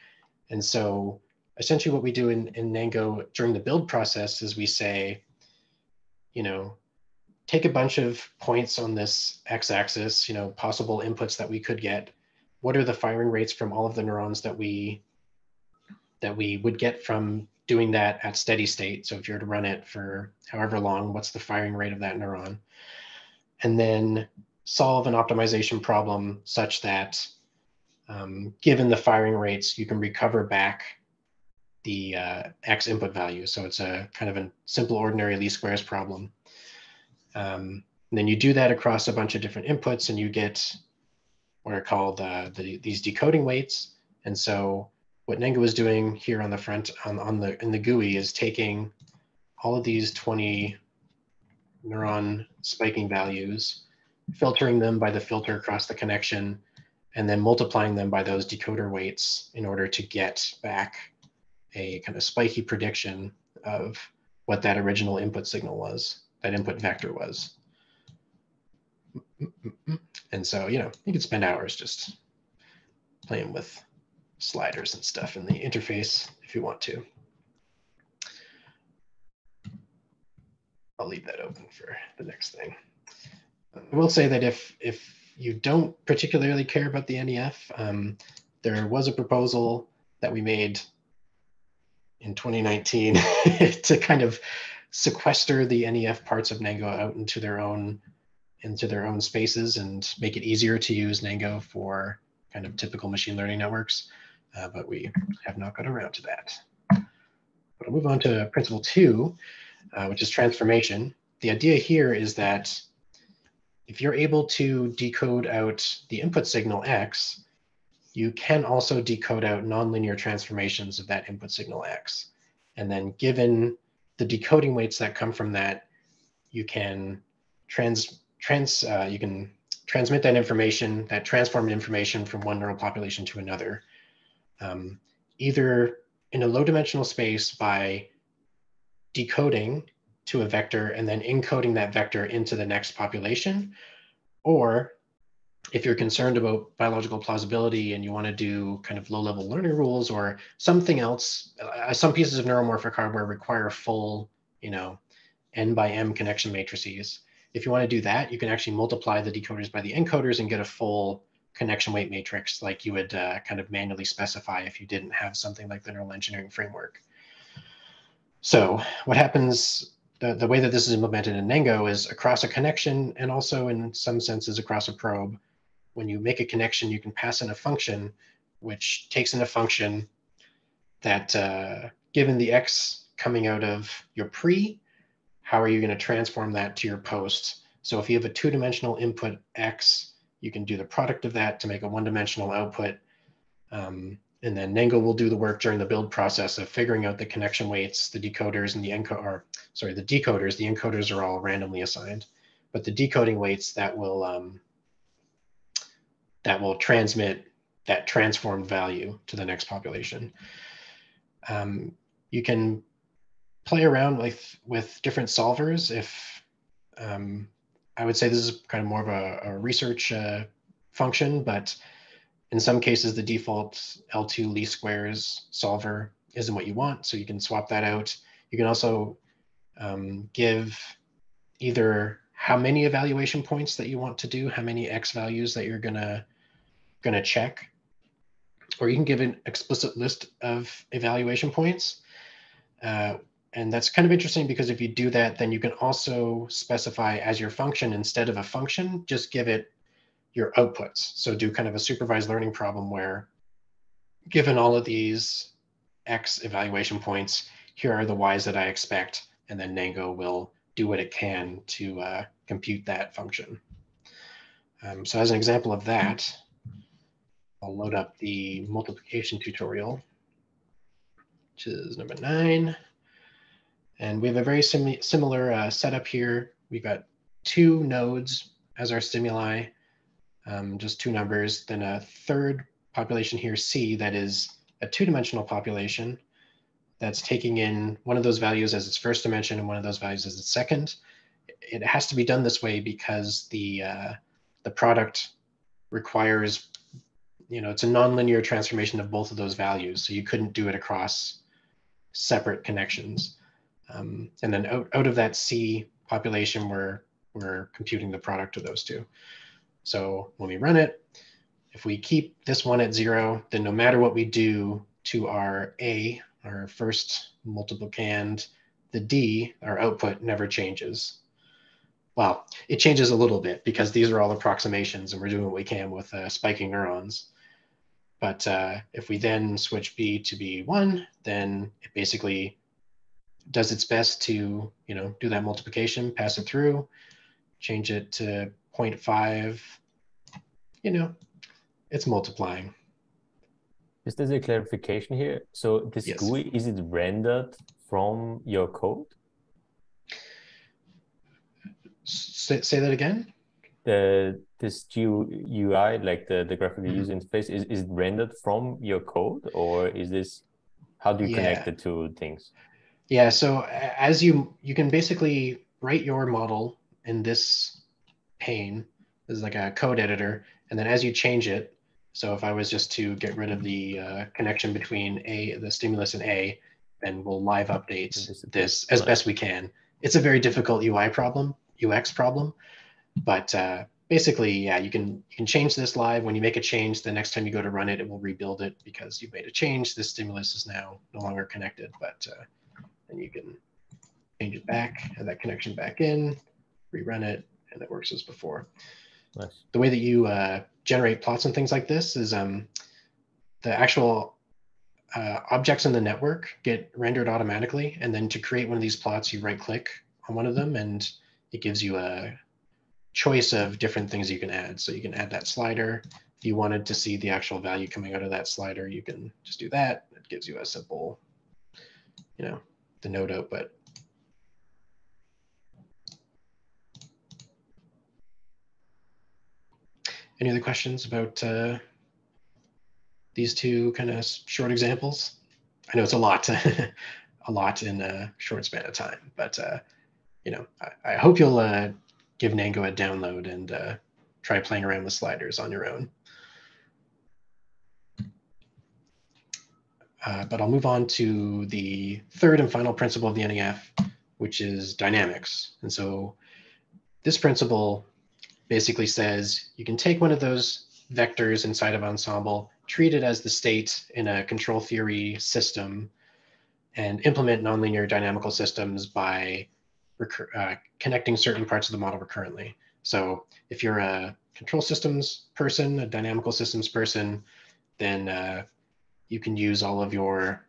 And so essentially what we do in, in Nengo during the build process is we say, you know, take a bunch of points on this x-axis, you know, possible inputs that we could get. What are the firing rates from all of the neurons that we that we would get from doing that at steady state. So if you were to run it for however long, what's the firing rate of that neuron? And then solve an optimization problem such that um, given the firing rates, you can recover back the uh, X input value. So it's a kind of a simple ordinary least squares problem. Um, and then you do that across a bunch of different inputs and you get what are called uh, the, these decoding weights. And so what Nengo is doing here on the front on, on the in the GUI is taking all of these 20 neuron spiking values, filtering them by the filter across the connection, and then multiplying them by those decoder weights in order to get back a kind of spiky prediction of what that original input signal was, that input vector was. And so, you know, you could spend hours just playing with sliders and stuff in the interface if you want to. I'll leave that open for the next thing. I will say that if if you don't particularly care about the NEF, um, there was a proposal that we made in 2019 to kind of sequester the NEF parts of Nengo out into their own into their own spaces and make it easier to use Nengo for kind of typical machine learning networks uh, but we have not got around to that. But I'll move on to principle two, uh, which is transformation. The idea here is that if you're able to decode out the input signal X, you can also decode out nonlinear transformations of that input signal X. And then given the decoding weights that come from that, you can trans, trans uh, you can transmit that information, that transformed information from one neural population to another um, either in a low dimensional space by decoding to a vector and then encoding that vector into the next population, or if you're concerned about biological plausibility and you want to do kind of low level learning rules or something else, uh, some pieces of neuromorphic hardware require full, you know, n by m connection matrices. If you want to do that, you can actually multiply the decoders by the encoders and get a full connection weight matrix like you would uh, kind of manually specify if you didn't have something like the neural engineering framework. So what happens, the, the way that this is implemented in Nengo is across a connection and also in some senses across a probe. When you make a connection, you can pass in a function which takes in a function that uh, given the x coming out of your pre, how are you going to transform that to your post? So if you have a two-dimensional input x you can do the product of that to make a one-dimensional output. Um, and then Nengo will do the work during the build process of figuring out the connection weights, the decoders and the encoder, sorry, the decoders, the encoders are all randomly assigned, but the decoding weights that will, um, that will transmit that transformed value to the next population. Um, you can play around with, with different solvers if um, I would say this is kind of more of a, a research uh, function, but in some cases, the default L2 least squares solver isn't what you want, so you can swap that out. You can also um, give either how many evaluation points that you want to do, how many X values that you're gonna gonna check, or you can give an explicit list of evaluation points. Uh, and that's kind of interesting because if you do that, then you can also specify as your function instead of a function, just give it your outputs. So do kind of a supervised learning problem where given all of these X evaluation points, here are the Ys that I expect, and then Nengo will do what it can to uh, compute that function. Um, so as an example of that, I'll load up the multiplication tutorial, which is number nine. And we have a very sim similar uh, setup here. We've got two nodes as our stimuli, um, just two numbers, then a third population here, C, that is a two-dimensional population that's taking in one of those values as its first dimension and one of those values as its second. It has to be done this way because the uh, the product requires, you know, it's a nonlinear transformation of both of those values. So you couldn't do it across separate connections. Um, and then out, out of that C population, we're, we're computing the product of those two. So when we run it, if we keep this one at zero, then no matter what we do to our A, our first multiplicand, the D, our output never changes. Well, it changes a little bit because these are all approximations and we're doing what we can with uh, spiking neurons. But uh, if we then switch B to B1, then it basically does its best to, you know, do that multiplication, pass it through, change it to 0.5, you know, it's multiplying. Is there a clarification here? So this yes. GUI, is it rendered from your code? Say, say that again? The this GUI, like the, the graphical mm -hmm. user interface, is, is rendered from your code or is this, how do you yeah. connect the two things? Yeah, so as you, you can basically write your model in this pane, this is like a code editor, and then as you change it, so if I was just to get rid of the uh, connection between A, the stimulus and A, then we'll live update this as best we can. It's a very difficult UI problem, UX problem, but uh, basically, yeah, you can you can change this live. When you make a change, the next time you go to run it, it will rebuild it because you've made a change. This stimulus is now no longer connected, but uh, and you can change it back, add that connection back in, rerun it, and it works as before. Nice. The way that you uh, generate plots and things like this is um, the actual uh, objects in the network get rendered automatically. And then to create one of these plots, you right click on one of them and it gives you a choice of different things you can add. So you can add that slider. If you wanted to see the actual value coming out of that slider, you can just do that. It gives you a simple, you know, the node output. Any other questions about uh, these two kind of short examples? I know it's a lot, a lot in a short span of time, but uh, you know, I, I hope you'll uh, give Nengo a download and uh, try playing around with sliders on your own. Uh, but I'll move on to the third and final principle of the NEF, which is dynamics. And so this principle basically says you can take one of those vectors inside of ensemble, treat it as the state in a control theory system, and implement nonlinear dynamical systems by uh, connecting certain parts of the model recurrently. So if you're a control systems person, a dynamical systems person, then uh, you can use all of your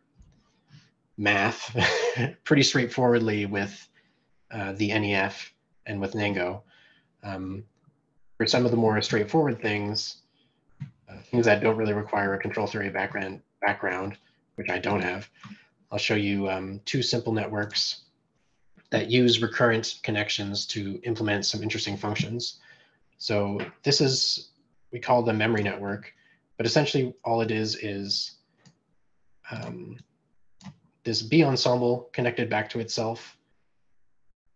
math pretty straightforwardly with uh, the NEF and with Nengo. Um, for some of the more straightforward things, uh, things that don't really require a control theory background, background which I don't have, I'll show you um, two simple networks that use recurrent connections to implement some interesting functions. So this is, we call the memory network, but essentially all it is is um, this B ensemble connected back to itself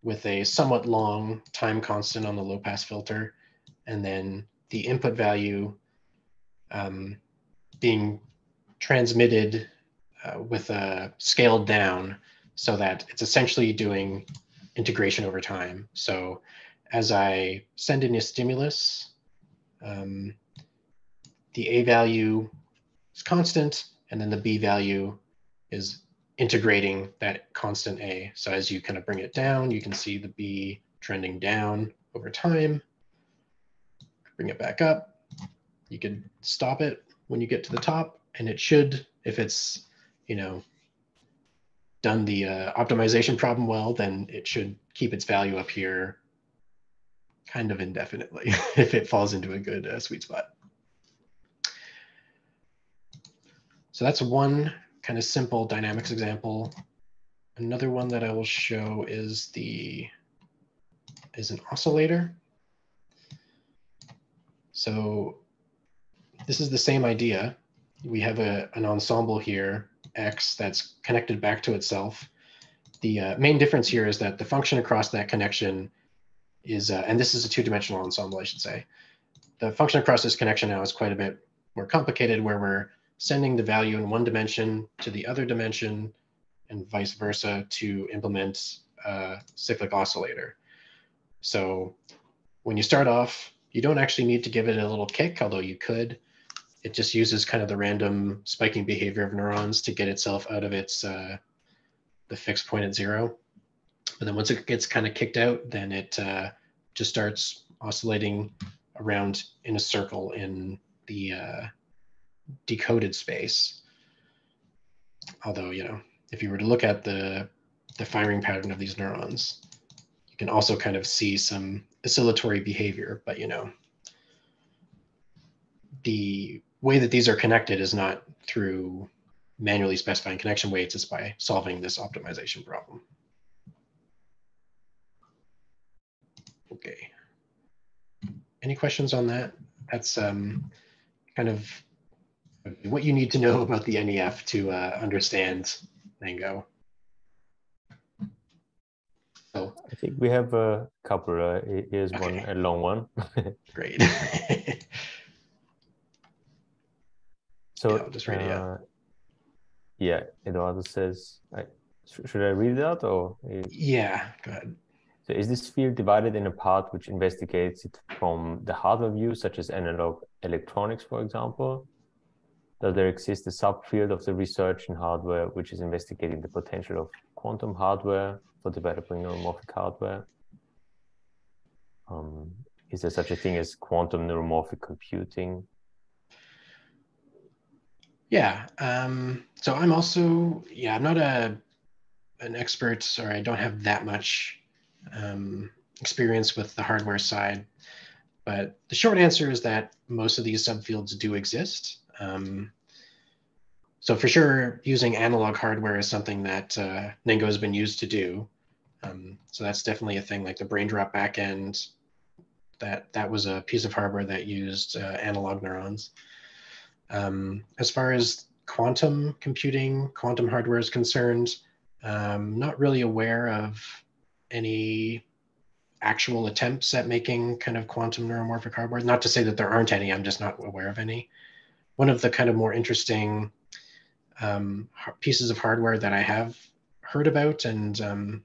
with a somewhat long time constant on the low pass filter, and then the input value um, being transmitted uh, with a scaled down so that it's essentially doing integration over time. So as I send in a stimulus, um, the A value is constant, and then the B value is integrating that constant A. So as you kind of bring it down, you can see the B trending down over time. Bring it back up. You can stop it when you get to the top, and it should, if it's, you know, done the uh, optimization problem well, then it should keep its value up here kind of indefinitely if it falls into a good uh, sweet spot. So that's one kind of simple dynamics example. Another one that I will show is the is an oscillator. So this is the same idea. We have a, an ensemble here, X, that's connected back to itself. The uh, main difference here is that the function across that connection is, uh, and this is a two-dimensional ensemble, I should say. The function across this connection now is quite a bit more complicated where we're sending the value in one dimension to the other dimension and vice versa to implement a cyclic oscillator. So when you start off, you don't actually need to give it a little kick, although you could. It just uses kind of the random spiking behavior of neurons to get itself out of its uh, the fixed point at zero. But then once it gets kind of kicked out, then it uh, just starts oscillating around in a circle in the uh, decoded space. Although, you know, if you were to look at the, the firing pattern of these neurons, you can also kind of see some oscillatory behavior, but you know, the way that these are connected is not through manually specifying connection weights, it's by solving this optimization problem. Okay. Any questions on that? That's um, kind of what you need to know about the NEF to uh, understand Nengo. So I think we have a couple. Uh, here's okay. one, a long one. Great. so yeah, I'll just read uh, it out. Yeah, Eduardo says, I, should I read it out or? Yeah, go ahead. So is this field divided in a part which investigates it from the hardware view, such as analog electronics, for example, does there exist a subfield of the research in hardware which is investigating the potential of quantum hardware for developing neuromorphic hardware? Um, is there such a thing as quantum neuromorphic computing? Yeah. Um, so I'm also, yeah, I'm not a an expert or I don't have that much um, experience with the hardware side. But the short answer is that most of these subfields do exist. Um, so for sure, using analog hardware is something that uh, Nengo has been used to do. Um, so that's definitely a thing like the Braindrop backend. That that was a piece of hardware that used uh, analog neurons. Um, as far as quantum computing, quantum hardware is concerned, um, not really aware of any actual attempts at making kind of quantum neuromorphic hardware. Not to say that there aren't any, I'm just not aware of any one of the kind of more interesting um, pieces of hardware that I have heard about and um,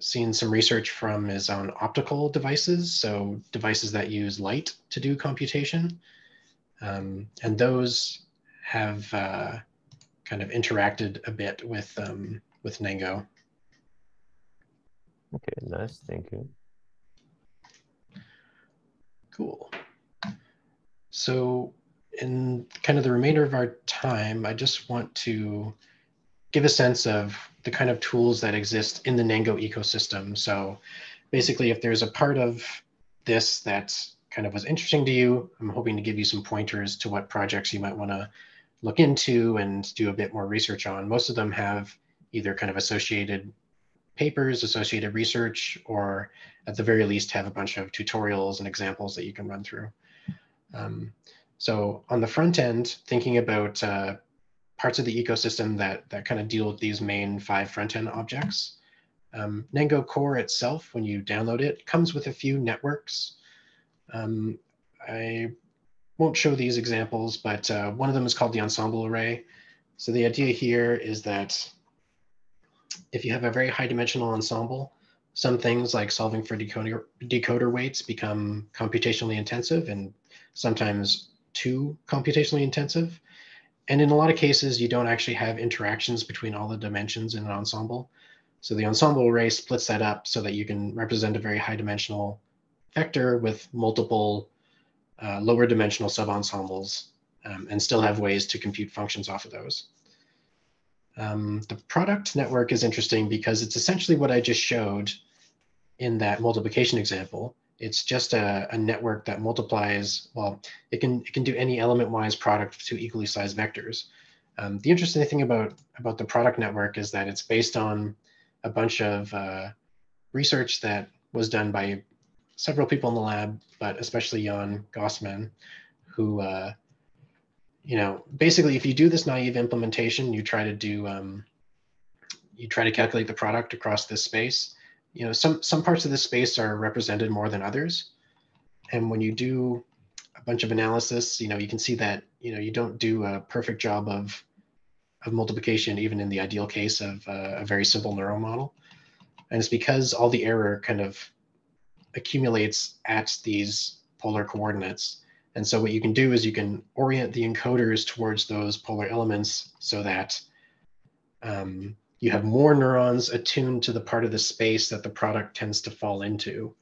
seen some research from is on optical devices, so devices that use light to do computation. Um, and those have uh, kind of interacted a bit with, um, with Nengo. Okay, nice, thank you. Cool. So in kind of the remainder of our time, I just want to give a sense of the kind of tools that exist in the Nengo ecosystem. So basically, if there's a part of this that kind of was interesting to you, I'm hoping to give you some pointers to what projects you might want to look into and do a bit more research on. Most of them have either kind of associated papers, associated research, or at the very least have a bunch of tutorials and examples that you can run through. Um, so on the front end, thinking about uh, parts of the ecosystem that, that kind of deal with these main five front-end objects. Um, Nengo Core itself, when you download it, comes with a few networks. Um, I won't show these examples, but uh, one of them is called the ensemble array. So the idea here is that if you have a very high dimensional ensemble, some things like solving for decoder, decoder weights become computationally intensive and sometimes too computationally intensive. And in a lot of cases, you don't actually have interactions between all the dimensions in an ensemble. So the ensemble array splits that up so that you can represent a very high dimensional vector with multiple uh, lower dimensional subensembles um, and still have ways to compute functions off of those. Um, the product network is interesting because it's essentially what I just showed in that multiplication example. It's just a, a network that multiplies, well, it can, it can do any element-wise product to equally sized vectors. Um, the interesting thing about, about the product network is that it's based on a bunch of uh, research that was done by several people in the lab, but especially Jan Gosmann, who, uh, you know, basically, if you do this naive implementation, you try to do, um, you try to calculate the product across this space. You know, some some parts of the space are represented more than others, and when you do a bunch of analysis, you know, you can see that you know you don't do a perfect job of of multiplication, even in the ideal case of uh, a very simple neural model. And it's because all the error kind of accumulates at these polar coordinates. And so what you can do is you can orient the encoders towards those polar elements so that um, you have more neurons attuned to the part of the space that the product tends to fall into.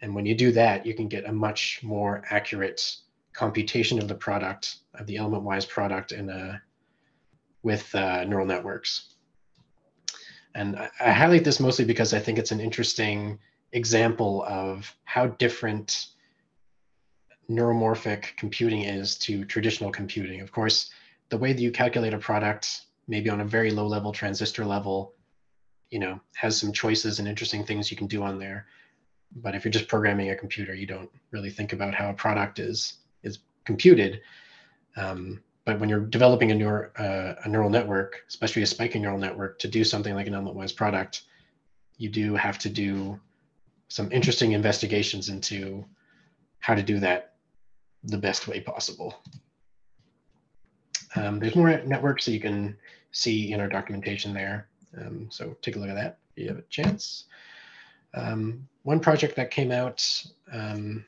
And when you do that, you can get a much more accurate computation of the product, of the element-wise product in a, with uh, neural networks. And I, I highlight this mostly because I think it's an interesting example of how different neuromorphic computing is to traditional computing. Of course, the way that you calculate a product, maybe on a very low level transistor level, you know, has some choices and interesting things you can do on there. But if you're just programming a computer, you don't really think about how a product is is computed. Um, but when you're developing a, neur uh, a neural network, especially a spiking neural network, to do something like an element-wise product, you do have to do some interesting investigations into how to do that the best way possible. Um, there's more networks that you can see in our documentation there. Um, so take a look at that if you have a chance. Um, one project that came out um,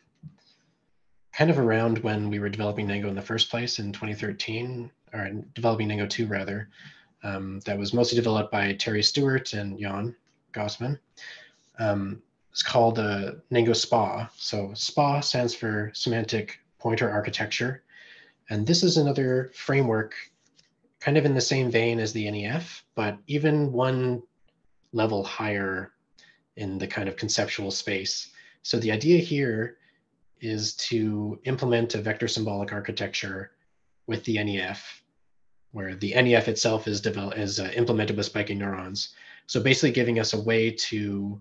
kind of around when we were developing Nengo in the first place in 2013, or developing Nengo 2 rather, um, that was mostly developed by Terry Stewart and Jan Gosmann. Um, it's called uh, Nengo SPA. So SPA stands for Semantic Pointer Architecture. And this is another framework kind of in the same vein as the NEF, but even one level higher in the kind of conceptual space. So the idea here is to implement a vector symbolic architecture with the NEF, where the NEF itself is, developed, is uh, implemented with spiking neurons. So basically giving us a way to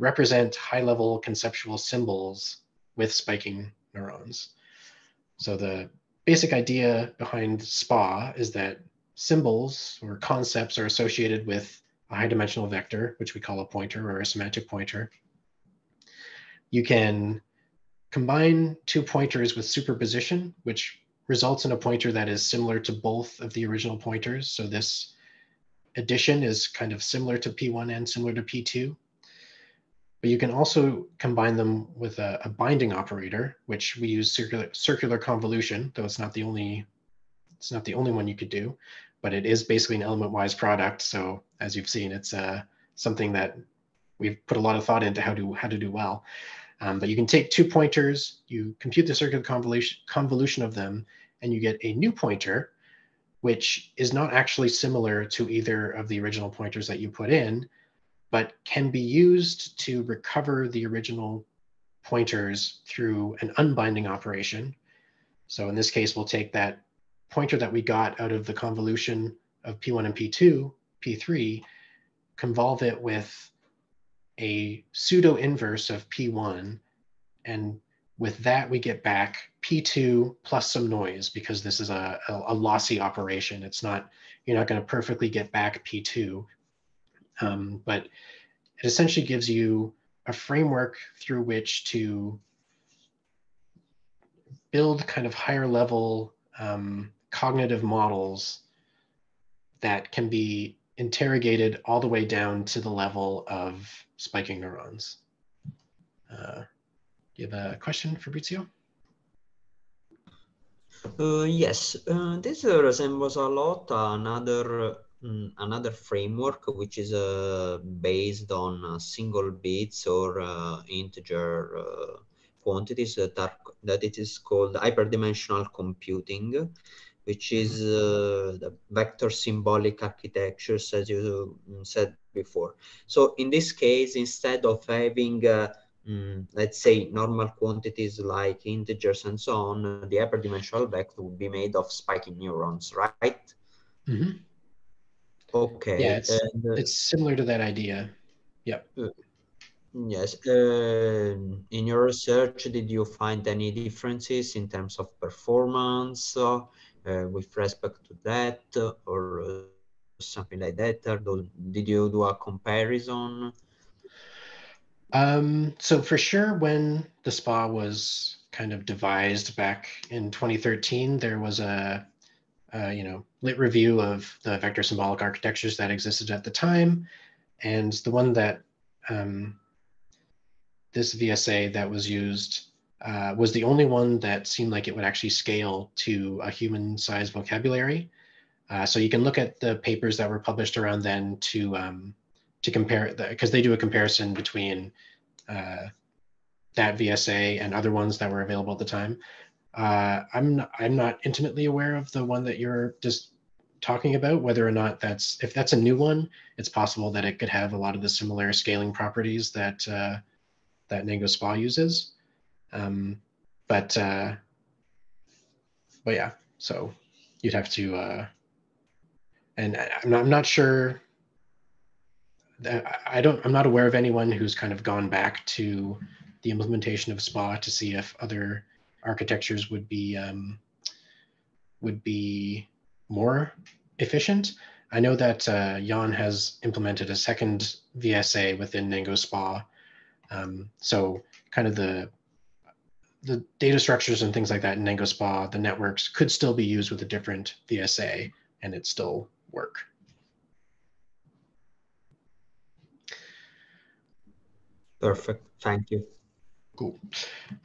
represent high level conceptual symbols with spiking neurons. So the basic idea behind SPA is that symbols or concepts are associated with a high dimensional vector, which we call a pointer or a semantic pointer. You can combine two pointers with superposition, which results in a pointer that is similar to both of the original pointers. So this addition is kind of similar to P1 and similar to P2. But you can also combine them with a, a binding operator, which we use circular, circular convolution, though it's not the only it's not the only one you could do, but it is basically an element-wise product. So as you've seen, it's uh, something that we've put a lot of thought into how to how to do well. Um, but you can take two pointers, you compute the circular convolution, convolution of them, and you get a new pointer, which is not actually similar to either of the original pointers that you put in, but can be used to recover the original pointers through an unbinding operation. So in this case, we'll take that pointer that we got out of the convolution of P1 and P2, P3, convolve it with a pseudo inverse of P1. And with that, we get back P2 plus some noise because this is a, a, a lossy operation. It's not, you're not going to perfectly get back P2. Um, but it essentially gives you a framework through which to build kind of higher level um, cognitive models that can be interrogated all the way down to the level of spiking neurons. Uh, you have a question, Fabrizio? Uh, yes, uh, this resembles a lot another another framework which is uh, based on uh, single bits or uh, integer uh, quantities that are that it is called hyperdimensional computing which is uh, the vector symbolic architectures, as you mm, said before. So in this case, instead of having uh, mm, let's say normal quantities like integers and so on, the hyperdimensional vector would be made of spiking neurons, right? Mm -hmm. Okay. Yeah, it's, and, uh, it's similar to that idea. Yep. Uh, yes. Uh, in your research, did you find any differences in terms of performance uh, with respect to that or uh, something like that? Or did you do a comparison? Um, so for sure, when the SPA was kind of devised back in 2013, there was a, a, you know lit review of the vector symbolic architectures that existed at the time, and the one that um, this VSA that was used uh, was the only one that seemed like it would actually scale to a human-sized vocabulary. Uh, so you can look at the papers that were published around then to um, to compare because they do a comparison between uh, that VSA and other ones that were available at the time. Uh, I'm not, I'm not intimately aware of the one that you're just talking about. Whether or not that's if that's a new one, it's possible that it could have a lot of the similar scaling properties that uh, that Nengo SPA uses. Um, but uh, but yeah, so you'd have to. Uh, and I'm not, I'm not sure I don't, I'm not aware of anyone who's kind of gone back to the implementation of SPA to see if other architectures would be um, would be more efficient. I know that uh, Jan has implemented a second VSA within Nengo SPA. Um, so kind of the the data structures and things like that in Nengo SPA, the networks could still be used with a different VSA and it still work. Perfect. Thank you. Cool.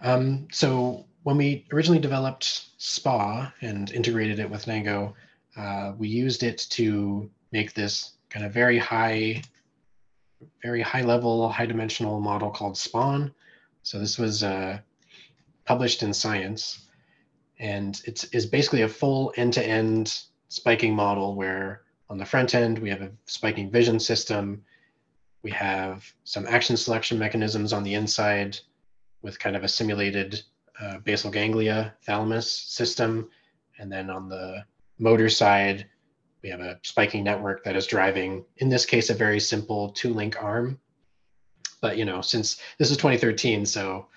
Um, so when we originally developed SPA and integrated it with Nengo, uh, we used it to make this kind of very high, very high level, high dimensional model called Spaun. So this was uh, published in Science, and it's is basically a full end-to-end -end spiking model where on the front end we have a spiking vision system we have some action selection mechanisms on the inside with kind of a simulated uh, basal ganglia thalamus system. And then on the motor side, we have a spiking network that is driving, in this case, a very simple two-link arm. But you know, since this is 2013, so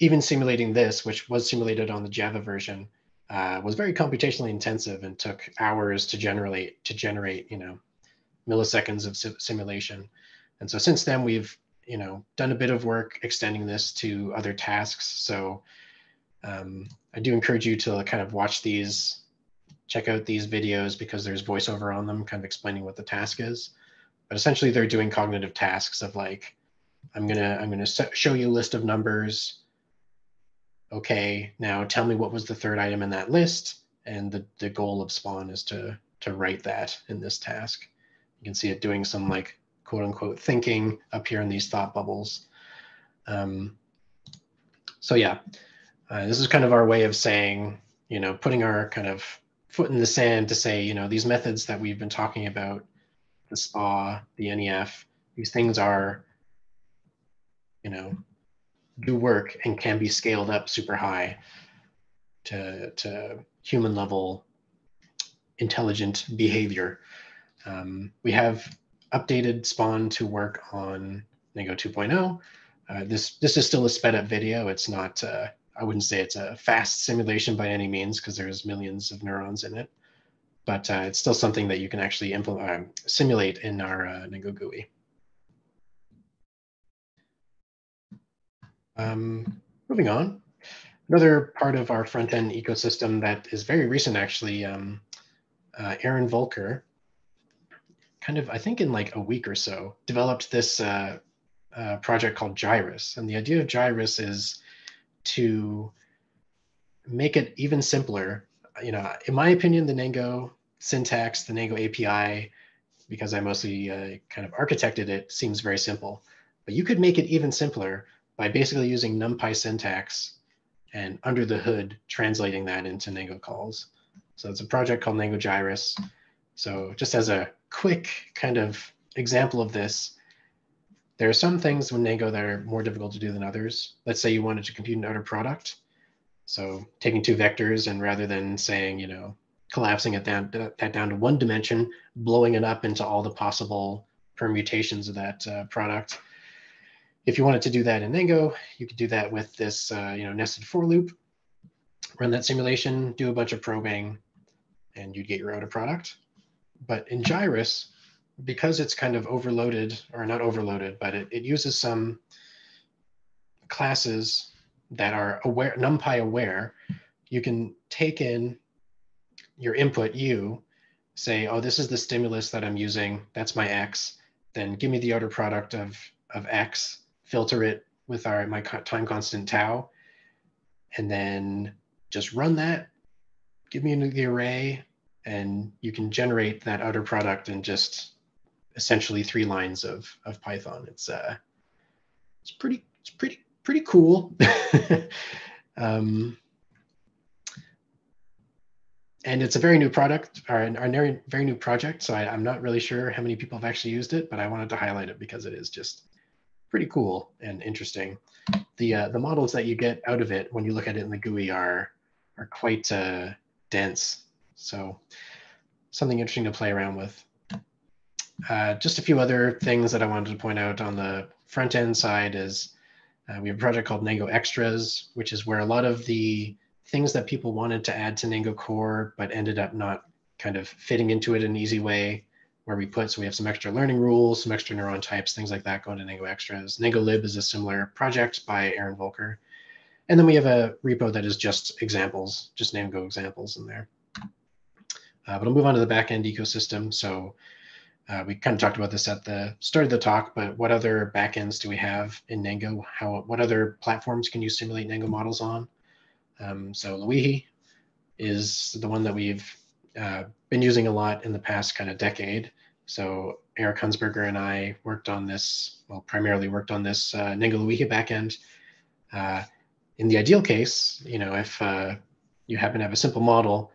even simulating this, which was simulated on the Java version, uh, was very computationally intensive and took hours to generate to generate, you know, milliseconds of simulation. And so since then, we've you know done a bit of work extending this to other tasks. So um, I do encourage you to kind of watch these, check out these videos because there's voiceover on them, kind of explaining what the task is. But essentially, they're doing cognitive tasks of like, I'm gonna I'm gonna show you a list of numbers. Okay, now tell me what was the third item in that list, and the the goal of Spaun is to to write that in this task. You can see it doing some like quote unquote thinking up here in these thought bubbles. Um, so yeah, uh, this is kind of our way of saying, you know, putting our kind of foot in the sand to say, you know, these methods that we've been talking about, the SPA, the NEF, these things are, you know, do work and can be scaled up super high to, to human level intelligent behavior. Um, we have updated Spaun to work on Nengo 2.0. Uh, this this is still a sped up video. It's not. Uh, I wouldn't say it's a fast simulation by any means because there's millions of neurons in it, but uh, it's still something that you can actually um, simulate in our uh, GUI. Um, moving on, another part of our front end ecosystem that is very recent actually. Um, uh, Aaron Voelker kind of, I think in like a week or so, developed this uh, uh, project called Gyrus. And the idea of Gyrus is to make it even simpler. You know, in my opinion, the Nengo syntax, the Nengo API, because I mostly uh, kind of architected it, seems very simple. But you could make it even simpler by basically using NumPy syntax and under the hood translating that into Nengo calls. So it's a project called Nengo Gyrus. So just as a quick kind of example of this, there are some things with Nengo that are more difficult to do than others. Let's say you wanted to compute an outer product. So taking two vectors and rather than saying, you know, collapsing it down that down to one dimension, blowing it up into all the possible permutations of that uh, product. If you wanted to do that in Nengo, you could do that with this, uh, you know, nested for loop. Run that simulation, do a bunch of probing, and you'd get your outer product. But in Gyrus, because it's kind of overloaded, or not overloaded, but it, it uses some classes that are aware, NumPy aware, you can take in your input u, say, oh, this is the stimulus that I'm using, that's my x, then give me the outer product of, of x, filter it with our my time constant tau, and then just run that, give me the array, and you can generate that outer product in just essentially three lines of, of Python. It's uh, it's pretty it's pretty pretty cool. um, and it's a very new product, or an, a very very new project. So I, am not really sure how many people have actually used it, but I wanted to highlight it because it is just pretty cool and interesting. The uh, the models that you get out of it when you look at it in the GUI are are quite uh, dense. So something interesting to play around with. Uh, just a few other things that I wanted to point out on the front end side is uh, we have a project called Nengo Extras, which is where a lot of the things that people wanted to add to Nengo Core, but ended up not kind of fitting into it in an easy way where we put, so we have some extra learning rules, some extra neuron types, things like that going to Nengo Extras. Nengo Lib is a similar project by Aaron Voelker. And then we have a repo that is just examples, just Nengo examples in there. Uh, but I'll move on to the backend ecosystem. So uh, we kind of talked about this at the start of the talk, but what other backends do we have in Nengo? How, what other platforms can you simulate Nengo models on? Um, so Loihi is the one that we've uh, been using a lot in the past kind of decade. So Eric Hunsberger and I worked on this, well, primarily worked on this uh, Nengo Loihi backend. Uh, in the ideal case, you know, if uh, you happen to have a simple model,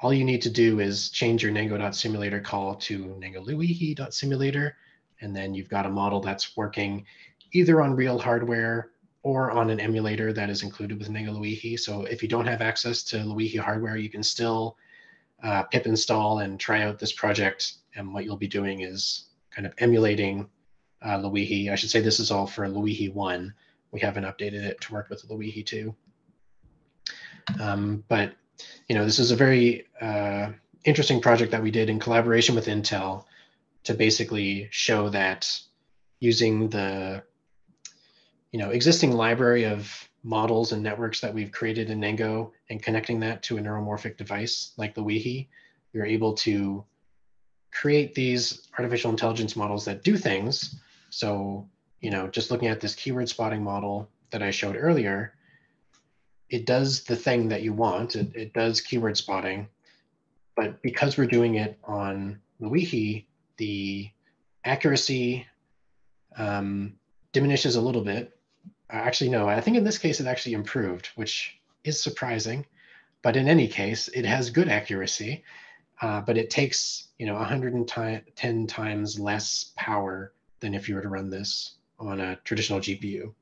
all you need to do is change your Nengo.simulator call to NengoLoihi.simulator, and then you've got a model that's working either on real hardware or on an emulator that is included with Nengo Loihi. So if you don't have access to Loihi hardware, you can still uh, pip install and try out this project. And what you'll be doing is kind of emulating uh, Loihi. I should say this is all for Loihi 1. We haven't updated it to work with Loihi 2. Um, but, you know, this is a very uh, interesting project that we did in collaboration with Intel to basically show that using the you know, existing library of models and networks that we've created in Nengo and connecting that to a neuromorphic device like the Loihi, you're able to create these artificial intelligence models that do things. So, you know, just looking at this keyword spotting model that I showed earlier, it does the thing that you want. It, it does keyword spotting, but because we're doing it on Loihi, the accuracy um, diminishes a little bit actually, no, I think in this case it actually improved, which is surprising. But in any case, it has good accuracy, uh, but it takes, you know, 110 times less power than if you were to run this on a traditional GPU.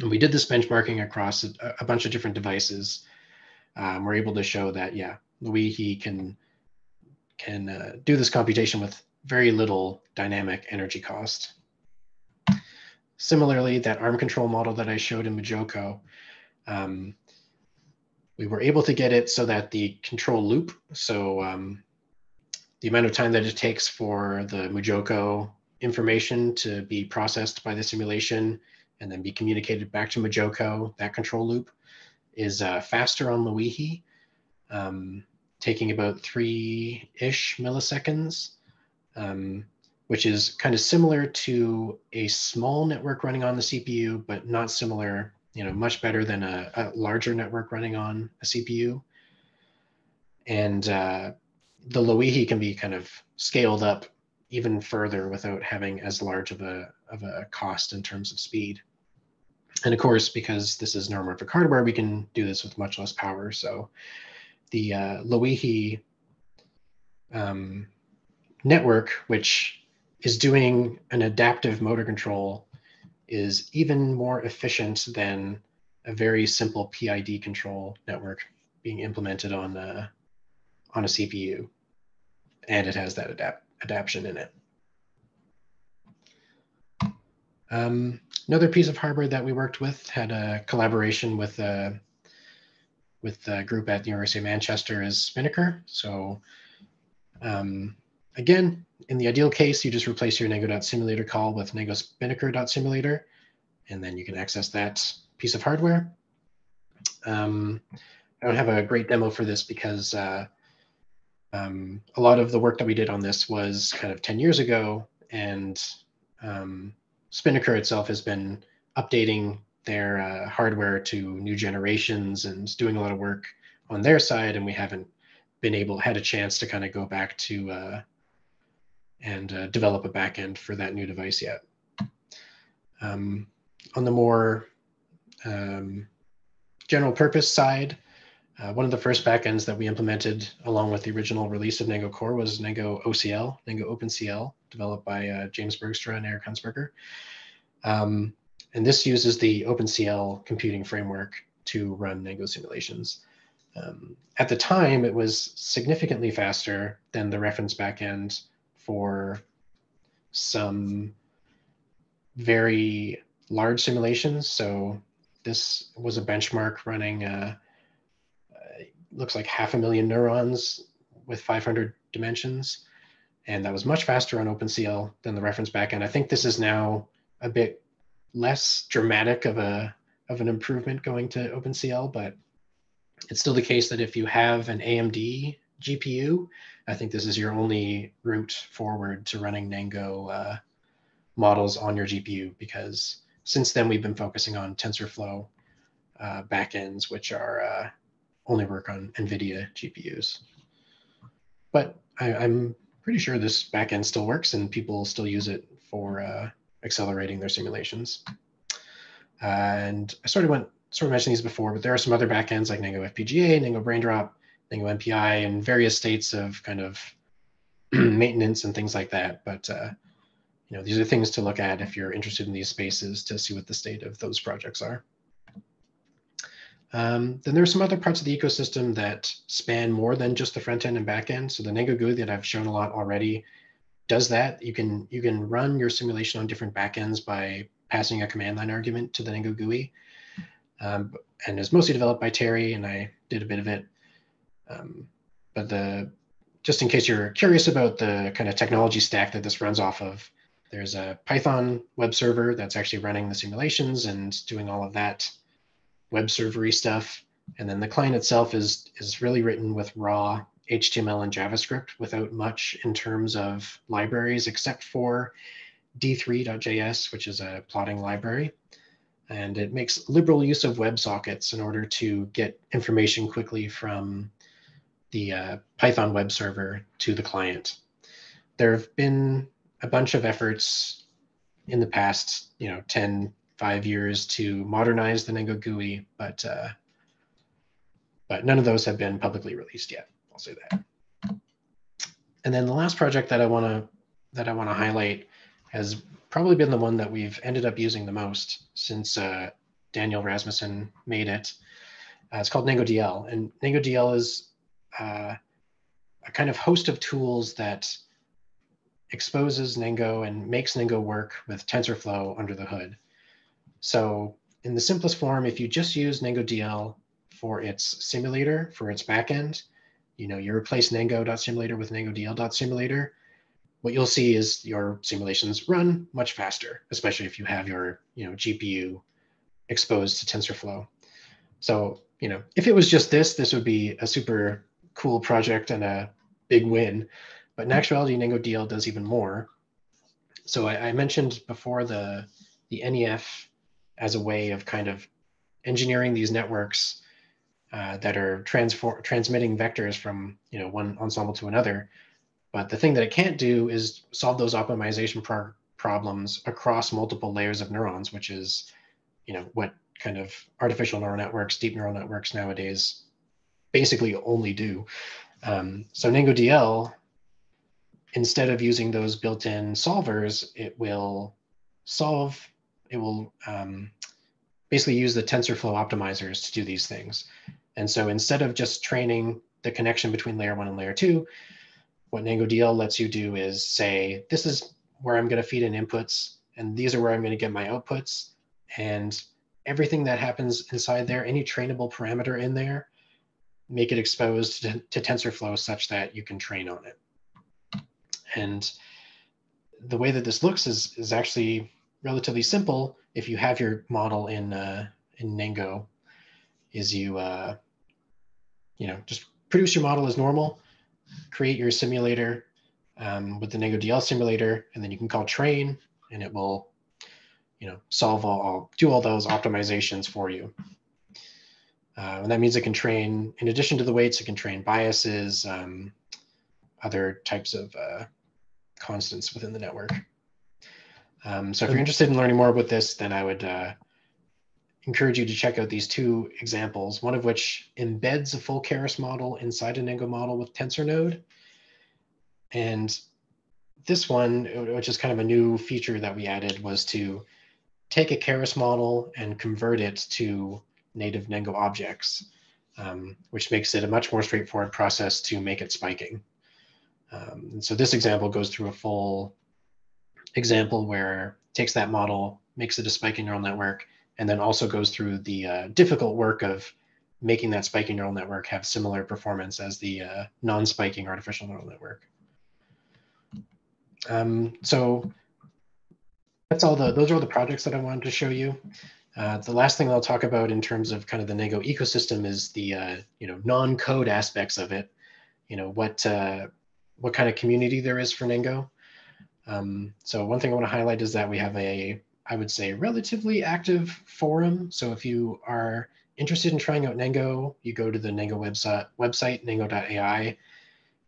And we did this benchmarking across a, a bunch of different devices. Um, we're able to show that, yeah, Loihi can can uh, do this computation with very little dynamic energy cost. Similarly, that arm control model that I showed in MuJoCo, um, we were able to get it so that the control loop, so um, the amount of time that it takes for the MuJoCo information to be processed by the simulation and then be communicated back to MuJoCo, that control loop is uh, faster on Loihi, um, taking about three-ish milliseconds. Um, which is kind of similar to a small network running on the CPU, but not similar, you know, much better than a, a larger network running on a CPU. And uh, the Loihi can be kind of scaled up even further without having as large of a, of a cost in terms of speed. And of course, because this is neuromorphic hardware, we can do this with much less power. So the uh, Loihi um, network, which is doing an adaptive motor control, is even more efficient than a very simple PID control network being implemented on a, uh, on a CPU. And it has that adapt adaption in it. Um, another piece of hardware that we worked with had a collaboration with a, uh, with a group at the University of Manchester is SpiNNaker. So um, again, in the ideal case, you just replace your Nengo.simulator call with Nengo SpiNNaker.simulator, and then you can access that piece of hardware. Um, I don't have a great demo for this because uh, um, a lot of the work that we did on this was kind of 10 years ago, and um, SpiNNaker itself has been updating their uh, hardware to new generations and doing a lot of work on their side, and we haven't been able had a chance to kind of go back to uh, and uh, develop a backend for that new device yet. Um, on the more um, general purpose side, uh, one of the first backends that we implemented along with the original release of Nengo Core was Nengo OCL, Nengo OpenCL, developed by uh, James Bergstra and Eric Hunsberger. Um, and this uses the OpenCL computing framework to run Nengo simulations. Um, at the time, it was significantly faster than the reference backend for some very large simulations. So this was a benchmark running, uh, looks like half a million neurons with 500 dimensions. And that was much faster on OpenCL than the reference backend. I think this is now a bit less dramatic of a of an improvement going to OpenCL, but it's still the case that if you have an AMD GPU, I think this is your only route forward to running Nengo uh, models on your GPU because since then we've been focusing on TensorFlow uh, backends, which are uh, only work on NVIDIA GPUs. But I, am pretty sure this backend still works and people still use it for uh, accelerating their simulations. and I sort of went sort of mentioned these before, but there are some other backends like Nengo FPGA, Nengo Braindrop, Nengo MPI, and various states of kind of maintenance and things like that. But uh, you know, these are things to look at if you're interested in these spaces to see what the state of those projects are. Um, then there are some other parts of the ecosystem that span more than just the front end and back end. So the Nengo GUI that I've shown a lot already does that. You can you can run your simulation on different backends by passing a command line argument to the Nengo GUI um, and it's mostly developed by Terry, and I did a bit of it. Um, but the just in case you're curious about the kind of technology stack that this runs off of, there's a Python web server that's actually running the simulations and doing all of that web servery stuff. And then the client itself is is really written with raw HTML and JavaScript without much in terms of libraries, except for d3.js, which is a plotting library and it makes liberal use of WebSockets in order to get information quickly from the uh, Python web server to the client. There have been a bunch of efforts in the past, you know, 10, five years to modernize the Nengo GUI, but uh, but none of those have been publicly released yet. I'll say that. And then the last project that I want to that I want to highlight has probably been the one that we've ended up using the most since uh, Daniel Rasmussen made it. Uh, it's called NengoDL, and NengoDL is uh, a kind of host of tools that exposes Nengo and makes Nengo work with TensorFlow under the hood. So in the simplest form, if you just use NengoDL for its simulator, for its backend, you know, you replace Nengo.simulator with NengoDL.simulator, what you'll see is your simulations run much faster, especially if you have your you know GPU exposed to TensorFlow. So you know if it was just this, this would be a super cool project and a big win. But in actuality, NengoDL does even more. So I, I mentioned before the the NEF as a way of kind of engineering these networks uh, that are transform transmitting vectors from you know one ensemble to another but the thing that it can't do is solve those optimization pro problems across multiple layers of neurons, which is, you know, what kind of artificial neural networks, deep neural networks nowadays basically only do. Um, so NengoDL, instead of using those built-in solvers, it will solve, it will um, basically use the TensorFlow optimizers to do these things. And so instead of just training the connection between layer one and layer two, what NengoDL lets you do is say, this is where I'm going to feed in inputs, and these are where I'm going to get my outputs. And everything that happens inside there, any trainable parameter in there, make it exposed to, to TensorFlow such that you can train on it. And the way that this looks is, is actually relatively simple if you have your model in, uh, in Nengo, is you, uh, you know, just produce your model as normal, create your simulator um, with the Nengo DL simulator, and then you can call train, and it will, you know, solve all, all do all those optimizations for you. Uh, and that means it can train, in addition to the weights, it can train biases, um, other types of uh, constants within the network. Um, so if you're interested in learning more about this, then I would uh, encourage you to check out these two examples, one of which embeds a full Keras model inside a Nengo model with TensorNode. And this one, which is kind of a new feature that we added, was to take a Keras model and convert it to native Nengo objects, um, which makes it a much more straightforward process to make it spiking. Um, and so this example goes through a full example where it takes that model, makes it a spiking neural network, and then also goes through the uh, difficult work of making that spiking neural network have similar performance as the uh, non-spiking artificial neural network. Um, so that's all the, those are all the projects that I wanted to show you. Uh, the last thing I'll talk about in terms of kind of the Nengo ecosystem is the uh, you know non-code aspects of it. You know what uh, what kind of community there is for Nengo. Um, so one thing I want to highlight is that we have a I would say relatively active forum. So if you are interested in trying out Nengo, you go to the Nengo website website nengo.ai.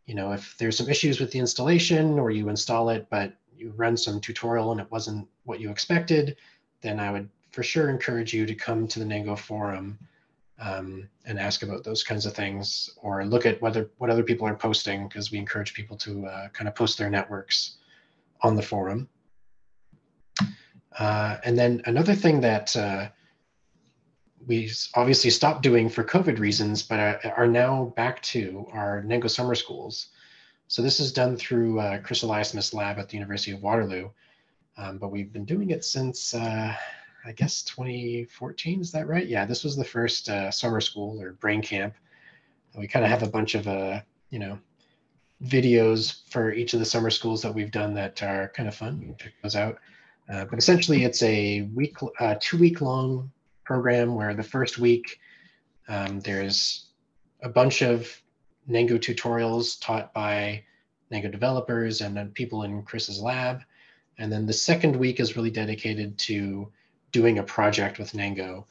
You know if there's some issues with the installation or you install it but you run some tutorial and it wasn't what you expected, then I would for sure encourage you to come to the Nengo forum um, and ask about those kinds of things or look at whether what other people are posting because we encourage people to uh, kind of post their networks on the forum. Uh, and then another thing that uh, we obviously stopped doing for COVID reasons, but are, are now back to our Nengo summer schools. So this is done through uh, Chris lab at the University of Waterloo. Um, but we've been doing it since uh, I guess 2014. Is that right? Yeah, this was the first uh, summer school or brain camp. We kind of have a bunch of uh, you know videos for each of the summer schools that we've done that are kind of fun. You can check those out. Uh, but essentially, it's a week, uh, two week long program where the first week um, there's a bunch of Nengo tutorials taught by Nengo developers and then people in Chris's lab. And then the second week is really dedicated to doing a project with Nengo.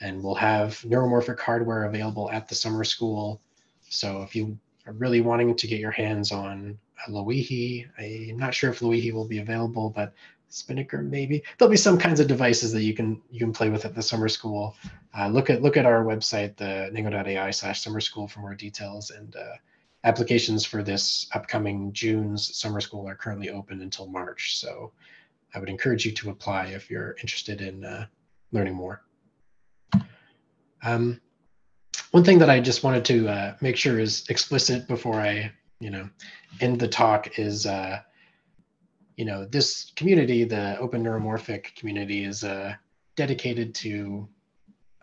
And we'll have neuromorphic hardware available at the summer school. So if you really wanting to get your hands on Loihi, I'm not sure if Loihi will be available, but Spinnaker maybe. There'll be some kinds of devices that you can you can play with at the summer school. Uh, look at look at our website, the nengo.ai slash summer school for more details and uh, applications for this upcoming June's summer school are currently open until March. So I would encourage you to apply if you're interested in uh, learning more. Um, one thing that I just wanted to uh, make sure is explicit before I, you know, end the talk is, uh, you know, this community, the open neuromorphic community, is uh, dedicated to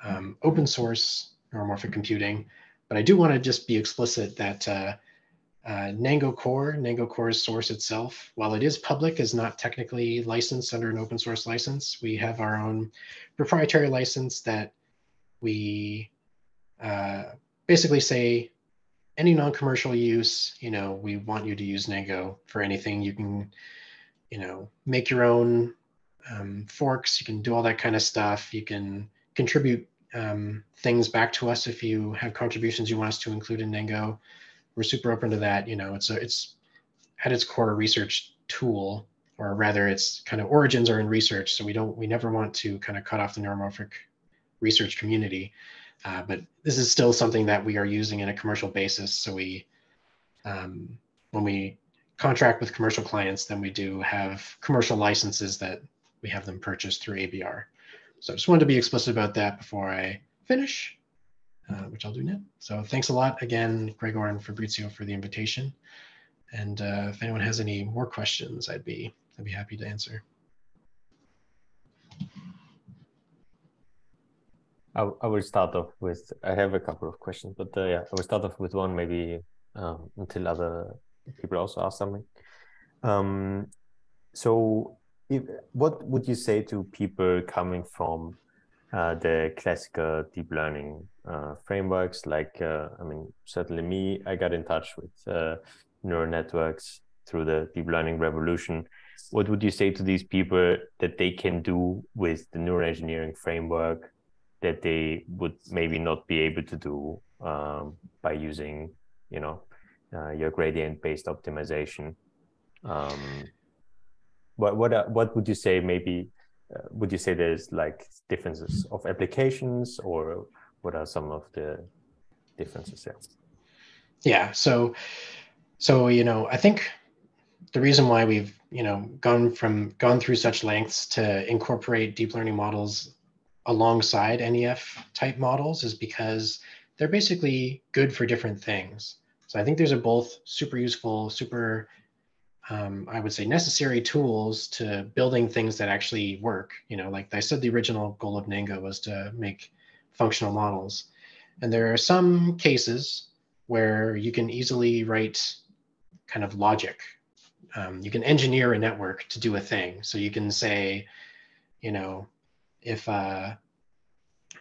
um, open source neuromorphic computing. But I do want to just be explicit that uh, uh, Nengo Core, Nengo Core's source itself, while it is public, is not technically licensed under an open source license. We have our own proprietary license that we uh, basically say any non-commercial use, you know, we want you to use Nengo for anything. You can, you know, make your own um, forks. You can do all that kind of stuff. You can contribute um, things back to us if you have contributions you want us to include in Nengo we're super open to that. You know, it's a, it's at its core a research tool, or rather, its kind of origins are in research. So we don't we never want to kind of cut off the neuromorphic research community. Uh, but this is still something that we are using in a commercial basis. So we, um, when we contract with commercial clients, then we do have commercial licenses that we have them purchased through ABR. So I just wanted to be explicit about that before I finish, uh, which I'll do now. So thanks a lot again, Gregor and Fabrizio for the invitation. And uh, if anyone has any more questions, I'd be I'd be happy to answer. I, I will start off with, I have a couple of questions, but uh, yeah, I will start off with one maybe um, until other people also ask something. Um, so if, what would you say to people coming from uh, the classical deep learning uh, frameworks? Like, uh, I mean, certainly me, I got in touch with uh, neural networks through the deep learning revolution. What would you say to these people that they can do with the neural engineering framework that they would maybe not be able to do um, by using, you know, uh, your gradient-based optimization. Um, what what uh, what would you say? Maybe uh, would you say there's like differences of applications, or what are some of the differences there? Yeah. So, so you know, I think the reason why we've you know gone from gone through such lengths to incorporate deep learning models alongside NEF type models is because they're basically good for different things. So I think these are both super useful, super, um, I would say, necessary tools to building things that actually work. You know, like I said, the original goal of Nengo was to make functional models. And there are some cases where you can easily write kind of logic. Um, you can engineer a network to do a thing. So you can say, you know, if uh,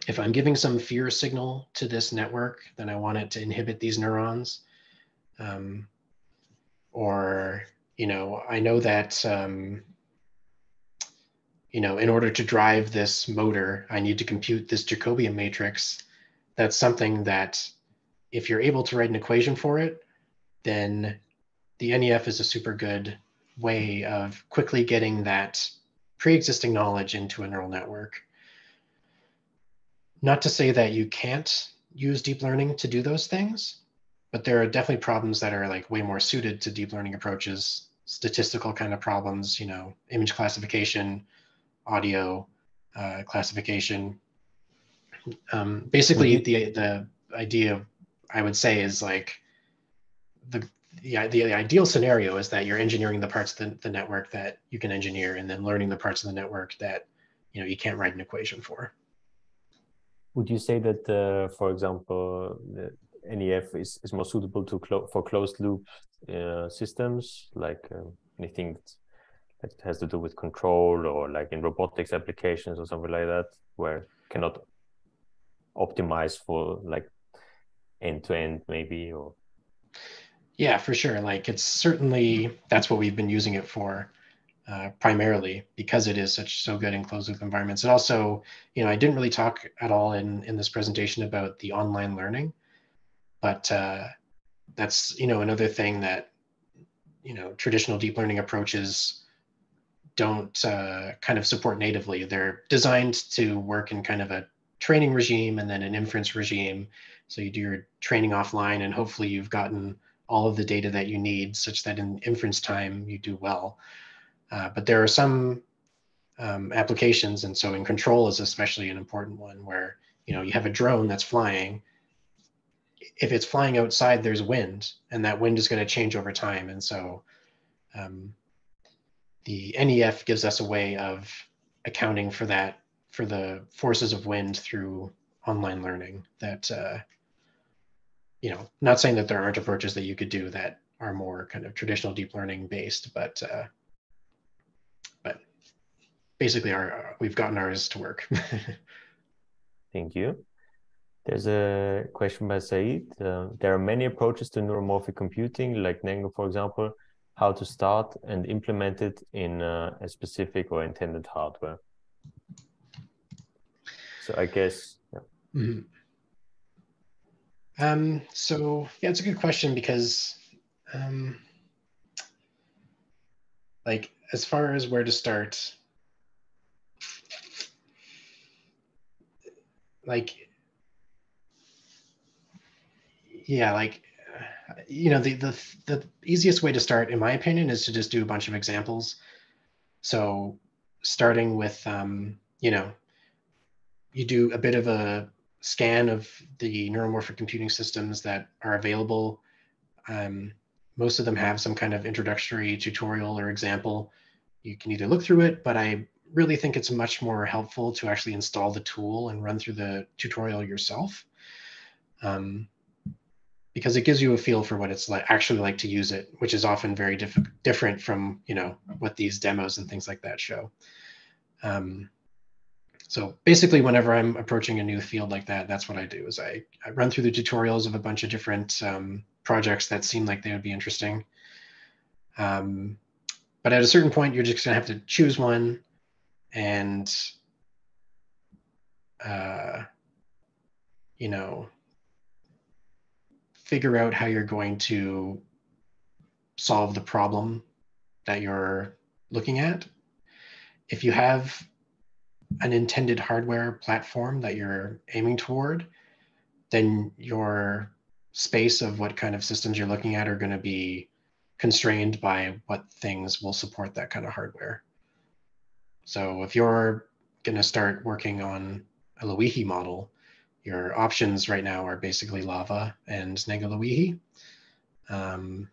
if I'm giving some fear signal to this network, then I want it to inhibit these neurons. Um, or, you know, I know that, um, you know, in order to drive this motor, I need to compute this Jacobian matrix. That's something that if you're able to write an equation for it, then the NEF is a super good way of quickly getting that pre-existing knowledge into a neural network. Not to say that you can't use deep learning to do those things, but there are definitely problems that are like way more suited to deep learning approaches, statistical kind of problems, you know, image classification, audio uh, classification. Um, basically, the the idea I would say is like the the, the ideal scenario is that you're engineering the parts of the, the network that you can engineer and then learning the parts of the network that you know you can't write an equation for. Would you say that uh, for example nef is, is more suitable to clo for closed loop uh, systems? Like um, anything that has to do with control or like in robotics applications or something like that where cannot optimize for like end to end maybe or yeah, for sure. Like it's certainly that's what we've been using it for uh, primarily because it is such so good in closed loop environments. And also, you know, I didn't really talk at all in in this presentation about the online learning, but uh, that's you know another thing that you know traditional deep learning approaches don't uh, kind of support natively. They're designed to work in kind of a training regime and then an inference regime. So you do your training offline, and hopefully you've gotten all of the data that you need such that in inference time you do well. Uh, but there are some um, applications, and so in control is especially an important one where you know you have a drone that's flying. If it's flying outside, there's wind, and that wind is going to change over time. And so um, the NEF gives us a way of accounting for that, for the forces of wind through online learning that uh, you know, not saying that there aren't approaches that you could do that are more kind of traditional deep learning based, but uh, but basically, our we've gotten ours to work. Thank you. There's a question by Said. Uh, there are many approaches to neuromorphic computing, like Nengo, for example. How to start and implement it in uh, a specific or intended hardware. So I guess. Yeah. Mm -hmm. Um, so yeah, it's a good question because um, like as far as where to start, like yeah, like you know, the the the easiest way to start, in my opinion, is to just do a bunch of examples. So starting with um, you know, you do a bit of a scan of the neuromorphic computing systems that are available. Um, most of them have some kind of introductory tutorial or example. You can either look through it, but I really think it's much more helpful to actually install the tool and run through the tutorial yourself. Um, because it gives you a feel for what it's like actually like to use it, which is often very diff different from you know what these demos and things like that show. Um, so basically, whenever I'm approaching a new field like that, that's what I do is I, I run through the tutorials of a bunch of different um, projects that seem like they would be interesting. Um, but at a certain point, you're just gonna have to choose one and, uh, you know, figure out how you're going to solve the problem that you're looking at. If you have an intended hardware platform that you're aiming toward, then your space of what kind of systems you're looking at are going to be constrained by what things will support that kind of hardware. So if you're going to start working on a Loihi model, your options right now are basically Lava and Loihi. Um,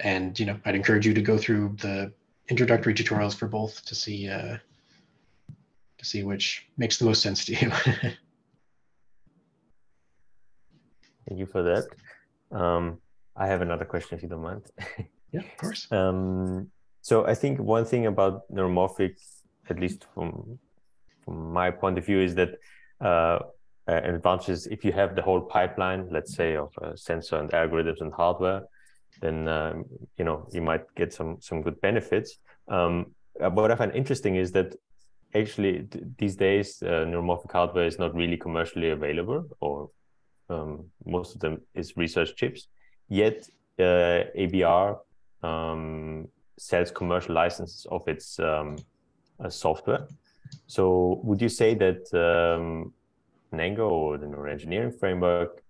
and you know, I'd encourage you to go through the introductory tutorials for both to see uh, to see which makes the most sense to you. Thank you for that. Um, I have another question if you don't mind. yeah, of course. Um, so I think one thing about neuromorphic, at least from from my point of view, is that uh, an advantage is if you have the whole pipeline, let's say of uh, sensor and algorithms and hardware, then um, you know you might get some some good benefits. Um, uh, what I find interesting is that actually these days uh, neuromorphic hardware is not really commercially available or um, most of them is research chips. Yet uh, abr um, sells commercial licenses of its um, uh, software. So would you say that um, Nengo or the neuroengineering framework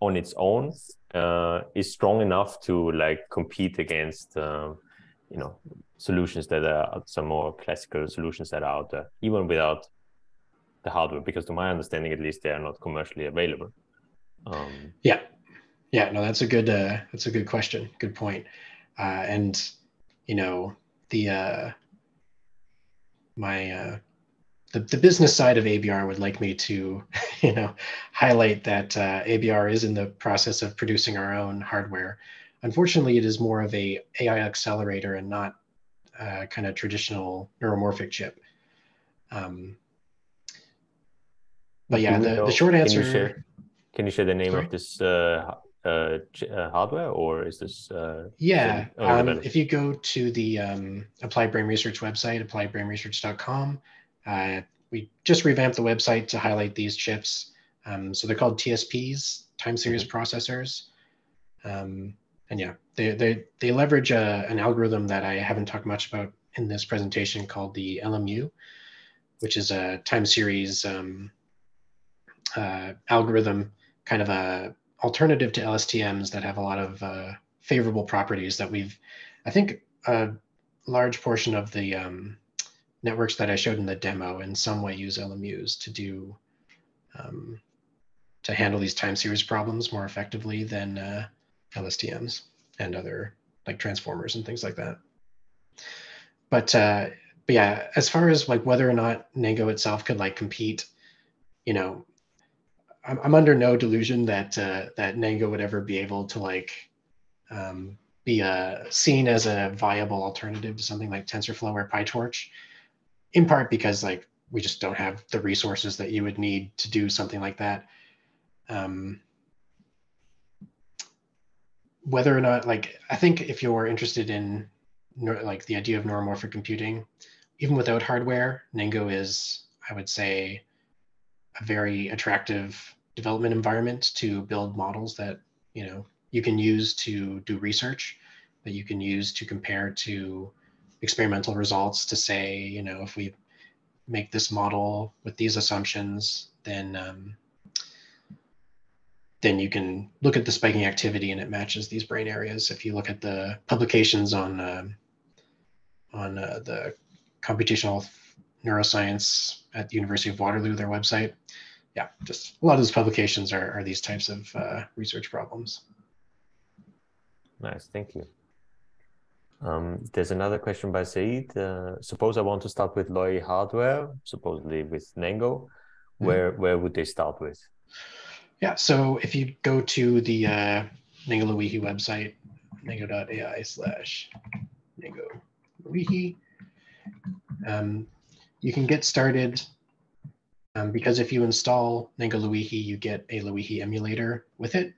on its own uh, is strong enough to like compete against um, you know solutions that are some more classical solutions that are out there, even without the hardware, because to my understanding, at least, they are not commercially available. Um, yeah, yeah, no, that's a good uh, that's a good question, good point, uh, and you know the uh, my uh, the, the business side of ABR would like me to, you know, highlight that uh, ABR is in the process of producing our own hardware. Unfortunately, it is more of a AI accelerator and not uh, kind of traditional neuromorphic chip. Um, but yeah, the, the short answer. Can you share, can you share the name sorry? of this uh, uh, uh, hardware, or is this? Uh, yeah, um, if you go to the um, Applied Brain Research website, appliedbrainresearch.com, uh, we just revamped the website to highlight these chips. Um, so they're called TSPs, time series mm-hmm. processors. Um, and yeah, they they they leverage a, uh, an algorithm that I haven't talked much about in this presentation called the LMU, which is a time series um, uh, algorithm, kind of a alternative to LSTMs that have a lot of uh, favorable properties that we've, I think, a large portion of the um, networks that I showed in the demo in some way use LMUs to do um, to handle these time series problems more effectively than uh, LSTMs and other like transformers and things like that. But uh, but yeah, as far as like whether or not Nengo itself could like compete, you know, I'm, I'm under no delusion that uh, that Nengo would ever be able to like um, be uh, seen as a viable alternative to something like TensorFlow or PyTorch, in part because like we just don't have the resources that you would need to do something like that. Um, whether or not like i think if you're interested in like the idea of neuromorphic computing even without hardware Nengo is i would say a very attractive development environment to build models that you know you can use to do research that you can use to compare to experimental results to say you know if we make this model with these assumptions then um, then you can look at the spiking activity and it matches these brain areas. If you look at the publications on uh, on uh, the computational neuroscience at the University of Waterloo, their website, yeah, just a lot of those publications are, are these types of uh, research problems. Nice, thank you. Um, there's another question by Said. Uh, suppose I want to start with Loihi hardware, supposedly with Nengo. Mm-hmm. Where mm -hmm. where would they start with? Yeah, so if you go to the uh, Nengo website, nengo.ai slash um, you can get started um, because if you install NengoLoihi, you get a Loihi emulator with it.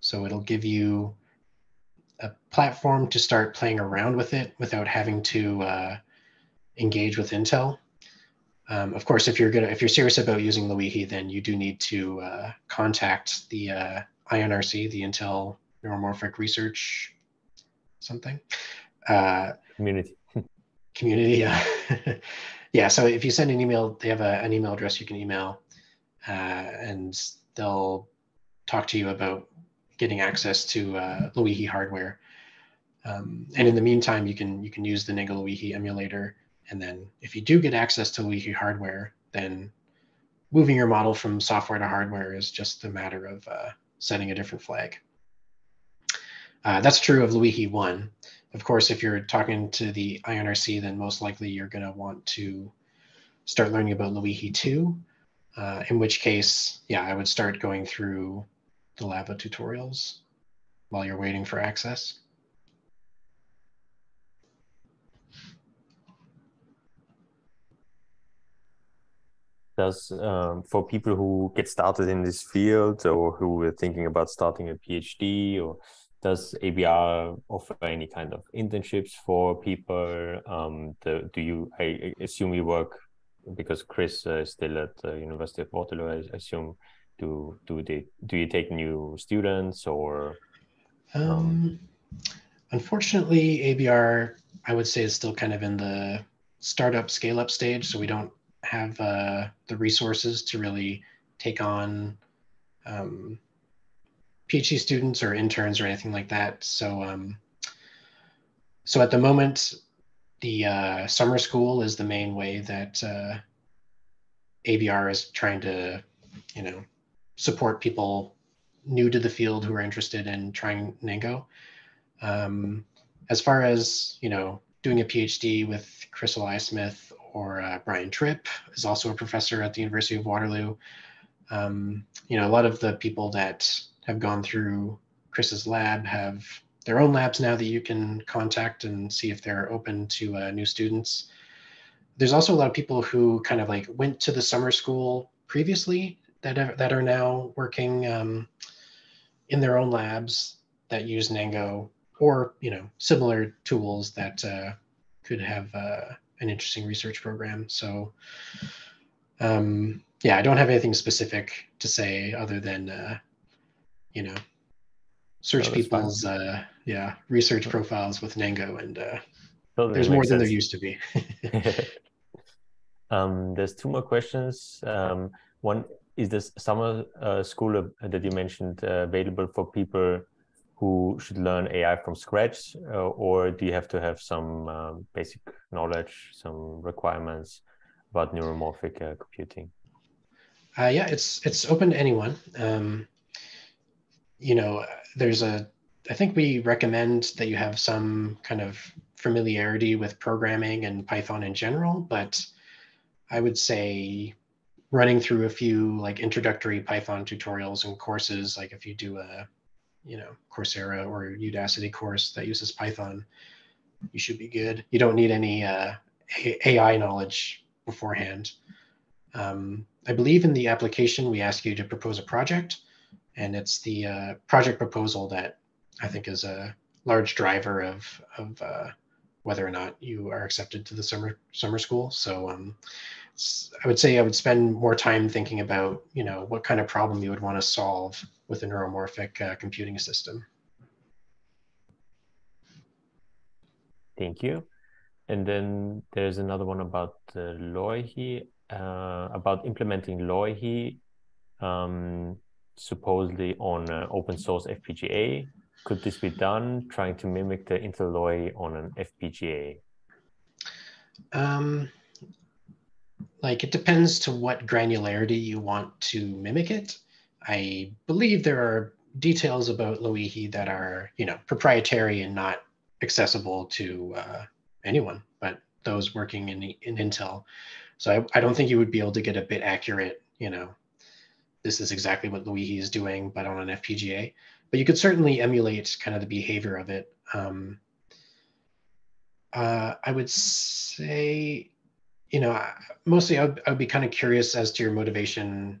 So it'll give you a platform to start playing around with it without having to uh, engage with Intel. Um, of course, if you're gonna if you're serious about using Loihi, then you do need to uh, contact the uh, INRC, the Intel Neuromorphic Research something uh, community. community, yeah, yeah. So if you send an email, they have a, an email address you can email, uh, and they'll talk to you about getting access to uh, Loihi hardware. Um, and in the meantime, you can you can use the NengoLoihi emulator and then if you do get access to Loihi hardware, then moving your model from software to hardware is just a matter of uh, setting a different flag. Uh, that's true of Loihi 1. Of course, if you're talking to the INRC, then most likely you're going to want to start learning about Loihi 2, uh, in which case, yeah, I would start going through the Lava tutorials while you're waiting for access. Does um, for people who get started in this field or who are thinking about starting a PhD or does ABR offer any kind of internships for people? Um, the, do you, I assume you work because Chris uh, is still at the University of Waterloo, I assume, do, do they, do you take new students or? Um, um, unfortunately, ABR, I would say is still kind of in the startup scale up stage. So we don't have uh, the resources to really take on um, PhD students or interns or anything like that. So, um, so at the moment, the uh, summer school is the main way that uh, ABR is trying to, you know, support people new to the field who are interested in trying Nengo. Um, as far as you know, doing a PhD with Chris Eliasmith or uh, Bryan Tripp is also a professor at the University of Waterloo. Um, you know, a lot of the people that have gone through Chris's lab have their own labs now that you can contact and see if they're open to uh, new students. There's also a lot of people who kind of like went to the summer school previously that are, that are now working um, in their own labs that use Nengo or you know similar tools that uh, could have uh, an interesting research program. So um, yeah, I don't have anything specific to say other than uh, you know search oh, people's uh, yeah research profiles with Nengo, and uh, totally there's more than there used to be. um, there's two more questions. Um, one is this summer uh, school that you mentioned uh, available for people who should learn AI from scratch, uh, or do you have to have some um, basic knowledge, some requirements about neuromorphic uh, computing? Uh, yeah, it's it's open to anyone. Um, you know, there's a. I think we recommend that you have some kind of familiarity with programming and Python in general, but I would say running through a few like introductory Python tutorials and courses, like if you do a you know Coursera or Udacity course that uses Python, you should be good. You don't need any uh, AI knowledge beforehand. Um, I believe in the application we ask you to propose a project, and it's the uh, project proposal that I think is a large driver of of uh, whether or not you are accepted to the summer summer school. So um, I would say I would spend more time thinking about you know what kind of problem you would want to solve with a neuromorphic uh, computing system. Thank you. And then there's another one about uh, Loihi, uh, about implementing Loihi. Um, supposedly on uh, open source FPGA. Could this be done trying to mimic the Intel Loihi on an FPGA? Um, like it depends to what granularity you want to mimic it. I believe there are details about Loihi that are, you know, proprietary and not accessible to uh, anyone, but those working in, in Intel. So I, I don't think you would be able to get a bit accurate, you know, this is exactly what Loihi is doing, but on an FPGA. But you could certainly emulate kind of the behavior of it. Um, uh, I would say, you know, mostly I would, I would be kind of curious as to your motivation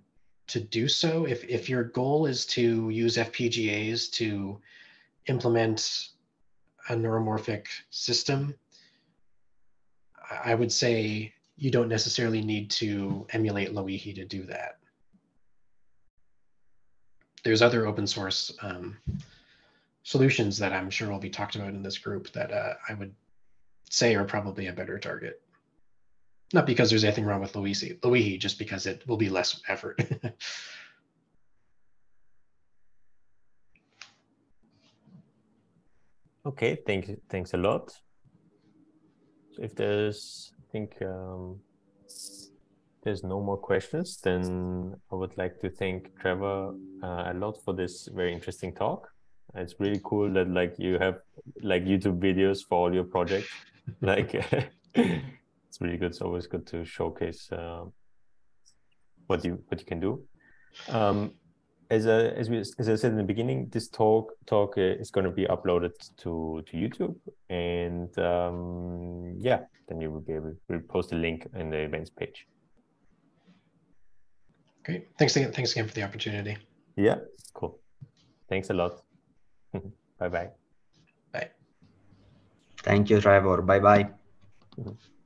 to do so. If, if your goal is to use FPGAs to implement a neuromorphic system, I would say you don't necessarily need to emulate Loihi to do that there's other open source um, solutions that I'm sure will be talked about in this group that uh, I would say are probably a better target. Not because there's anything wrong with Loihi, Loihi just because it will be less effort. okay, thank. Thanks a lot. So if there's, I think, um, there's no more questions, then I would like to thank Trevor uh, a lot for this very interesting talk. It's really cool that like you have like YouTube videos for all your projects. like it's really good. It's always good to showcase uh, what you what you can do. Um, as a, as we as I said in the beginning, this talk talk uh, is going to be uploaded to to YouTube, and um, yeah, then you will be able to post a link in the events page. Great. Thanks again. Thanks again for the opportunity. Yeah, cool. Thanks a lot. bye bye. Bye. Thank you, Trevor. Bye bye. Mm -hmm.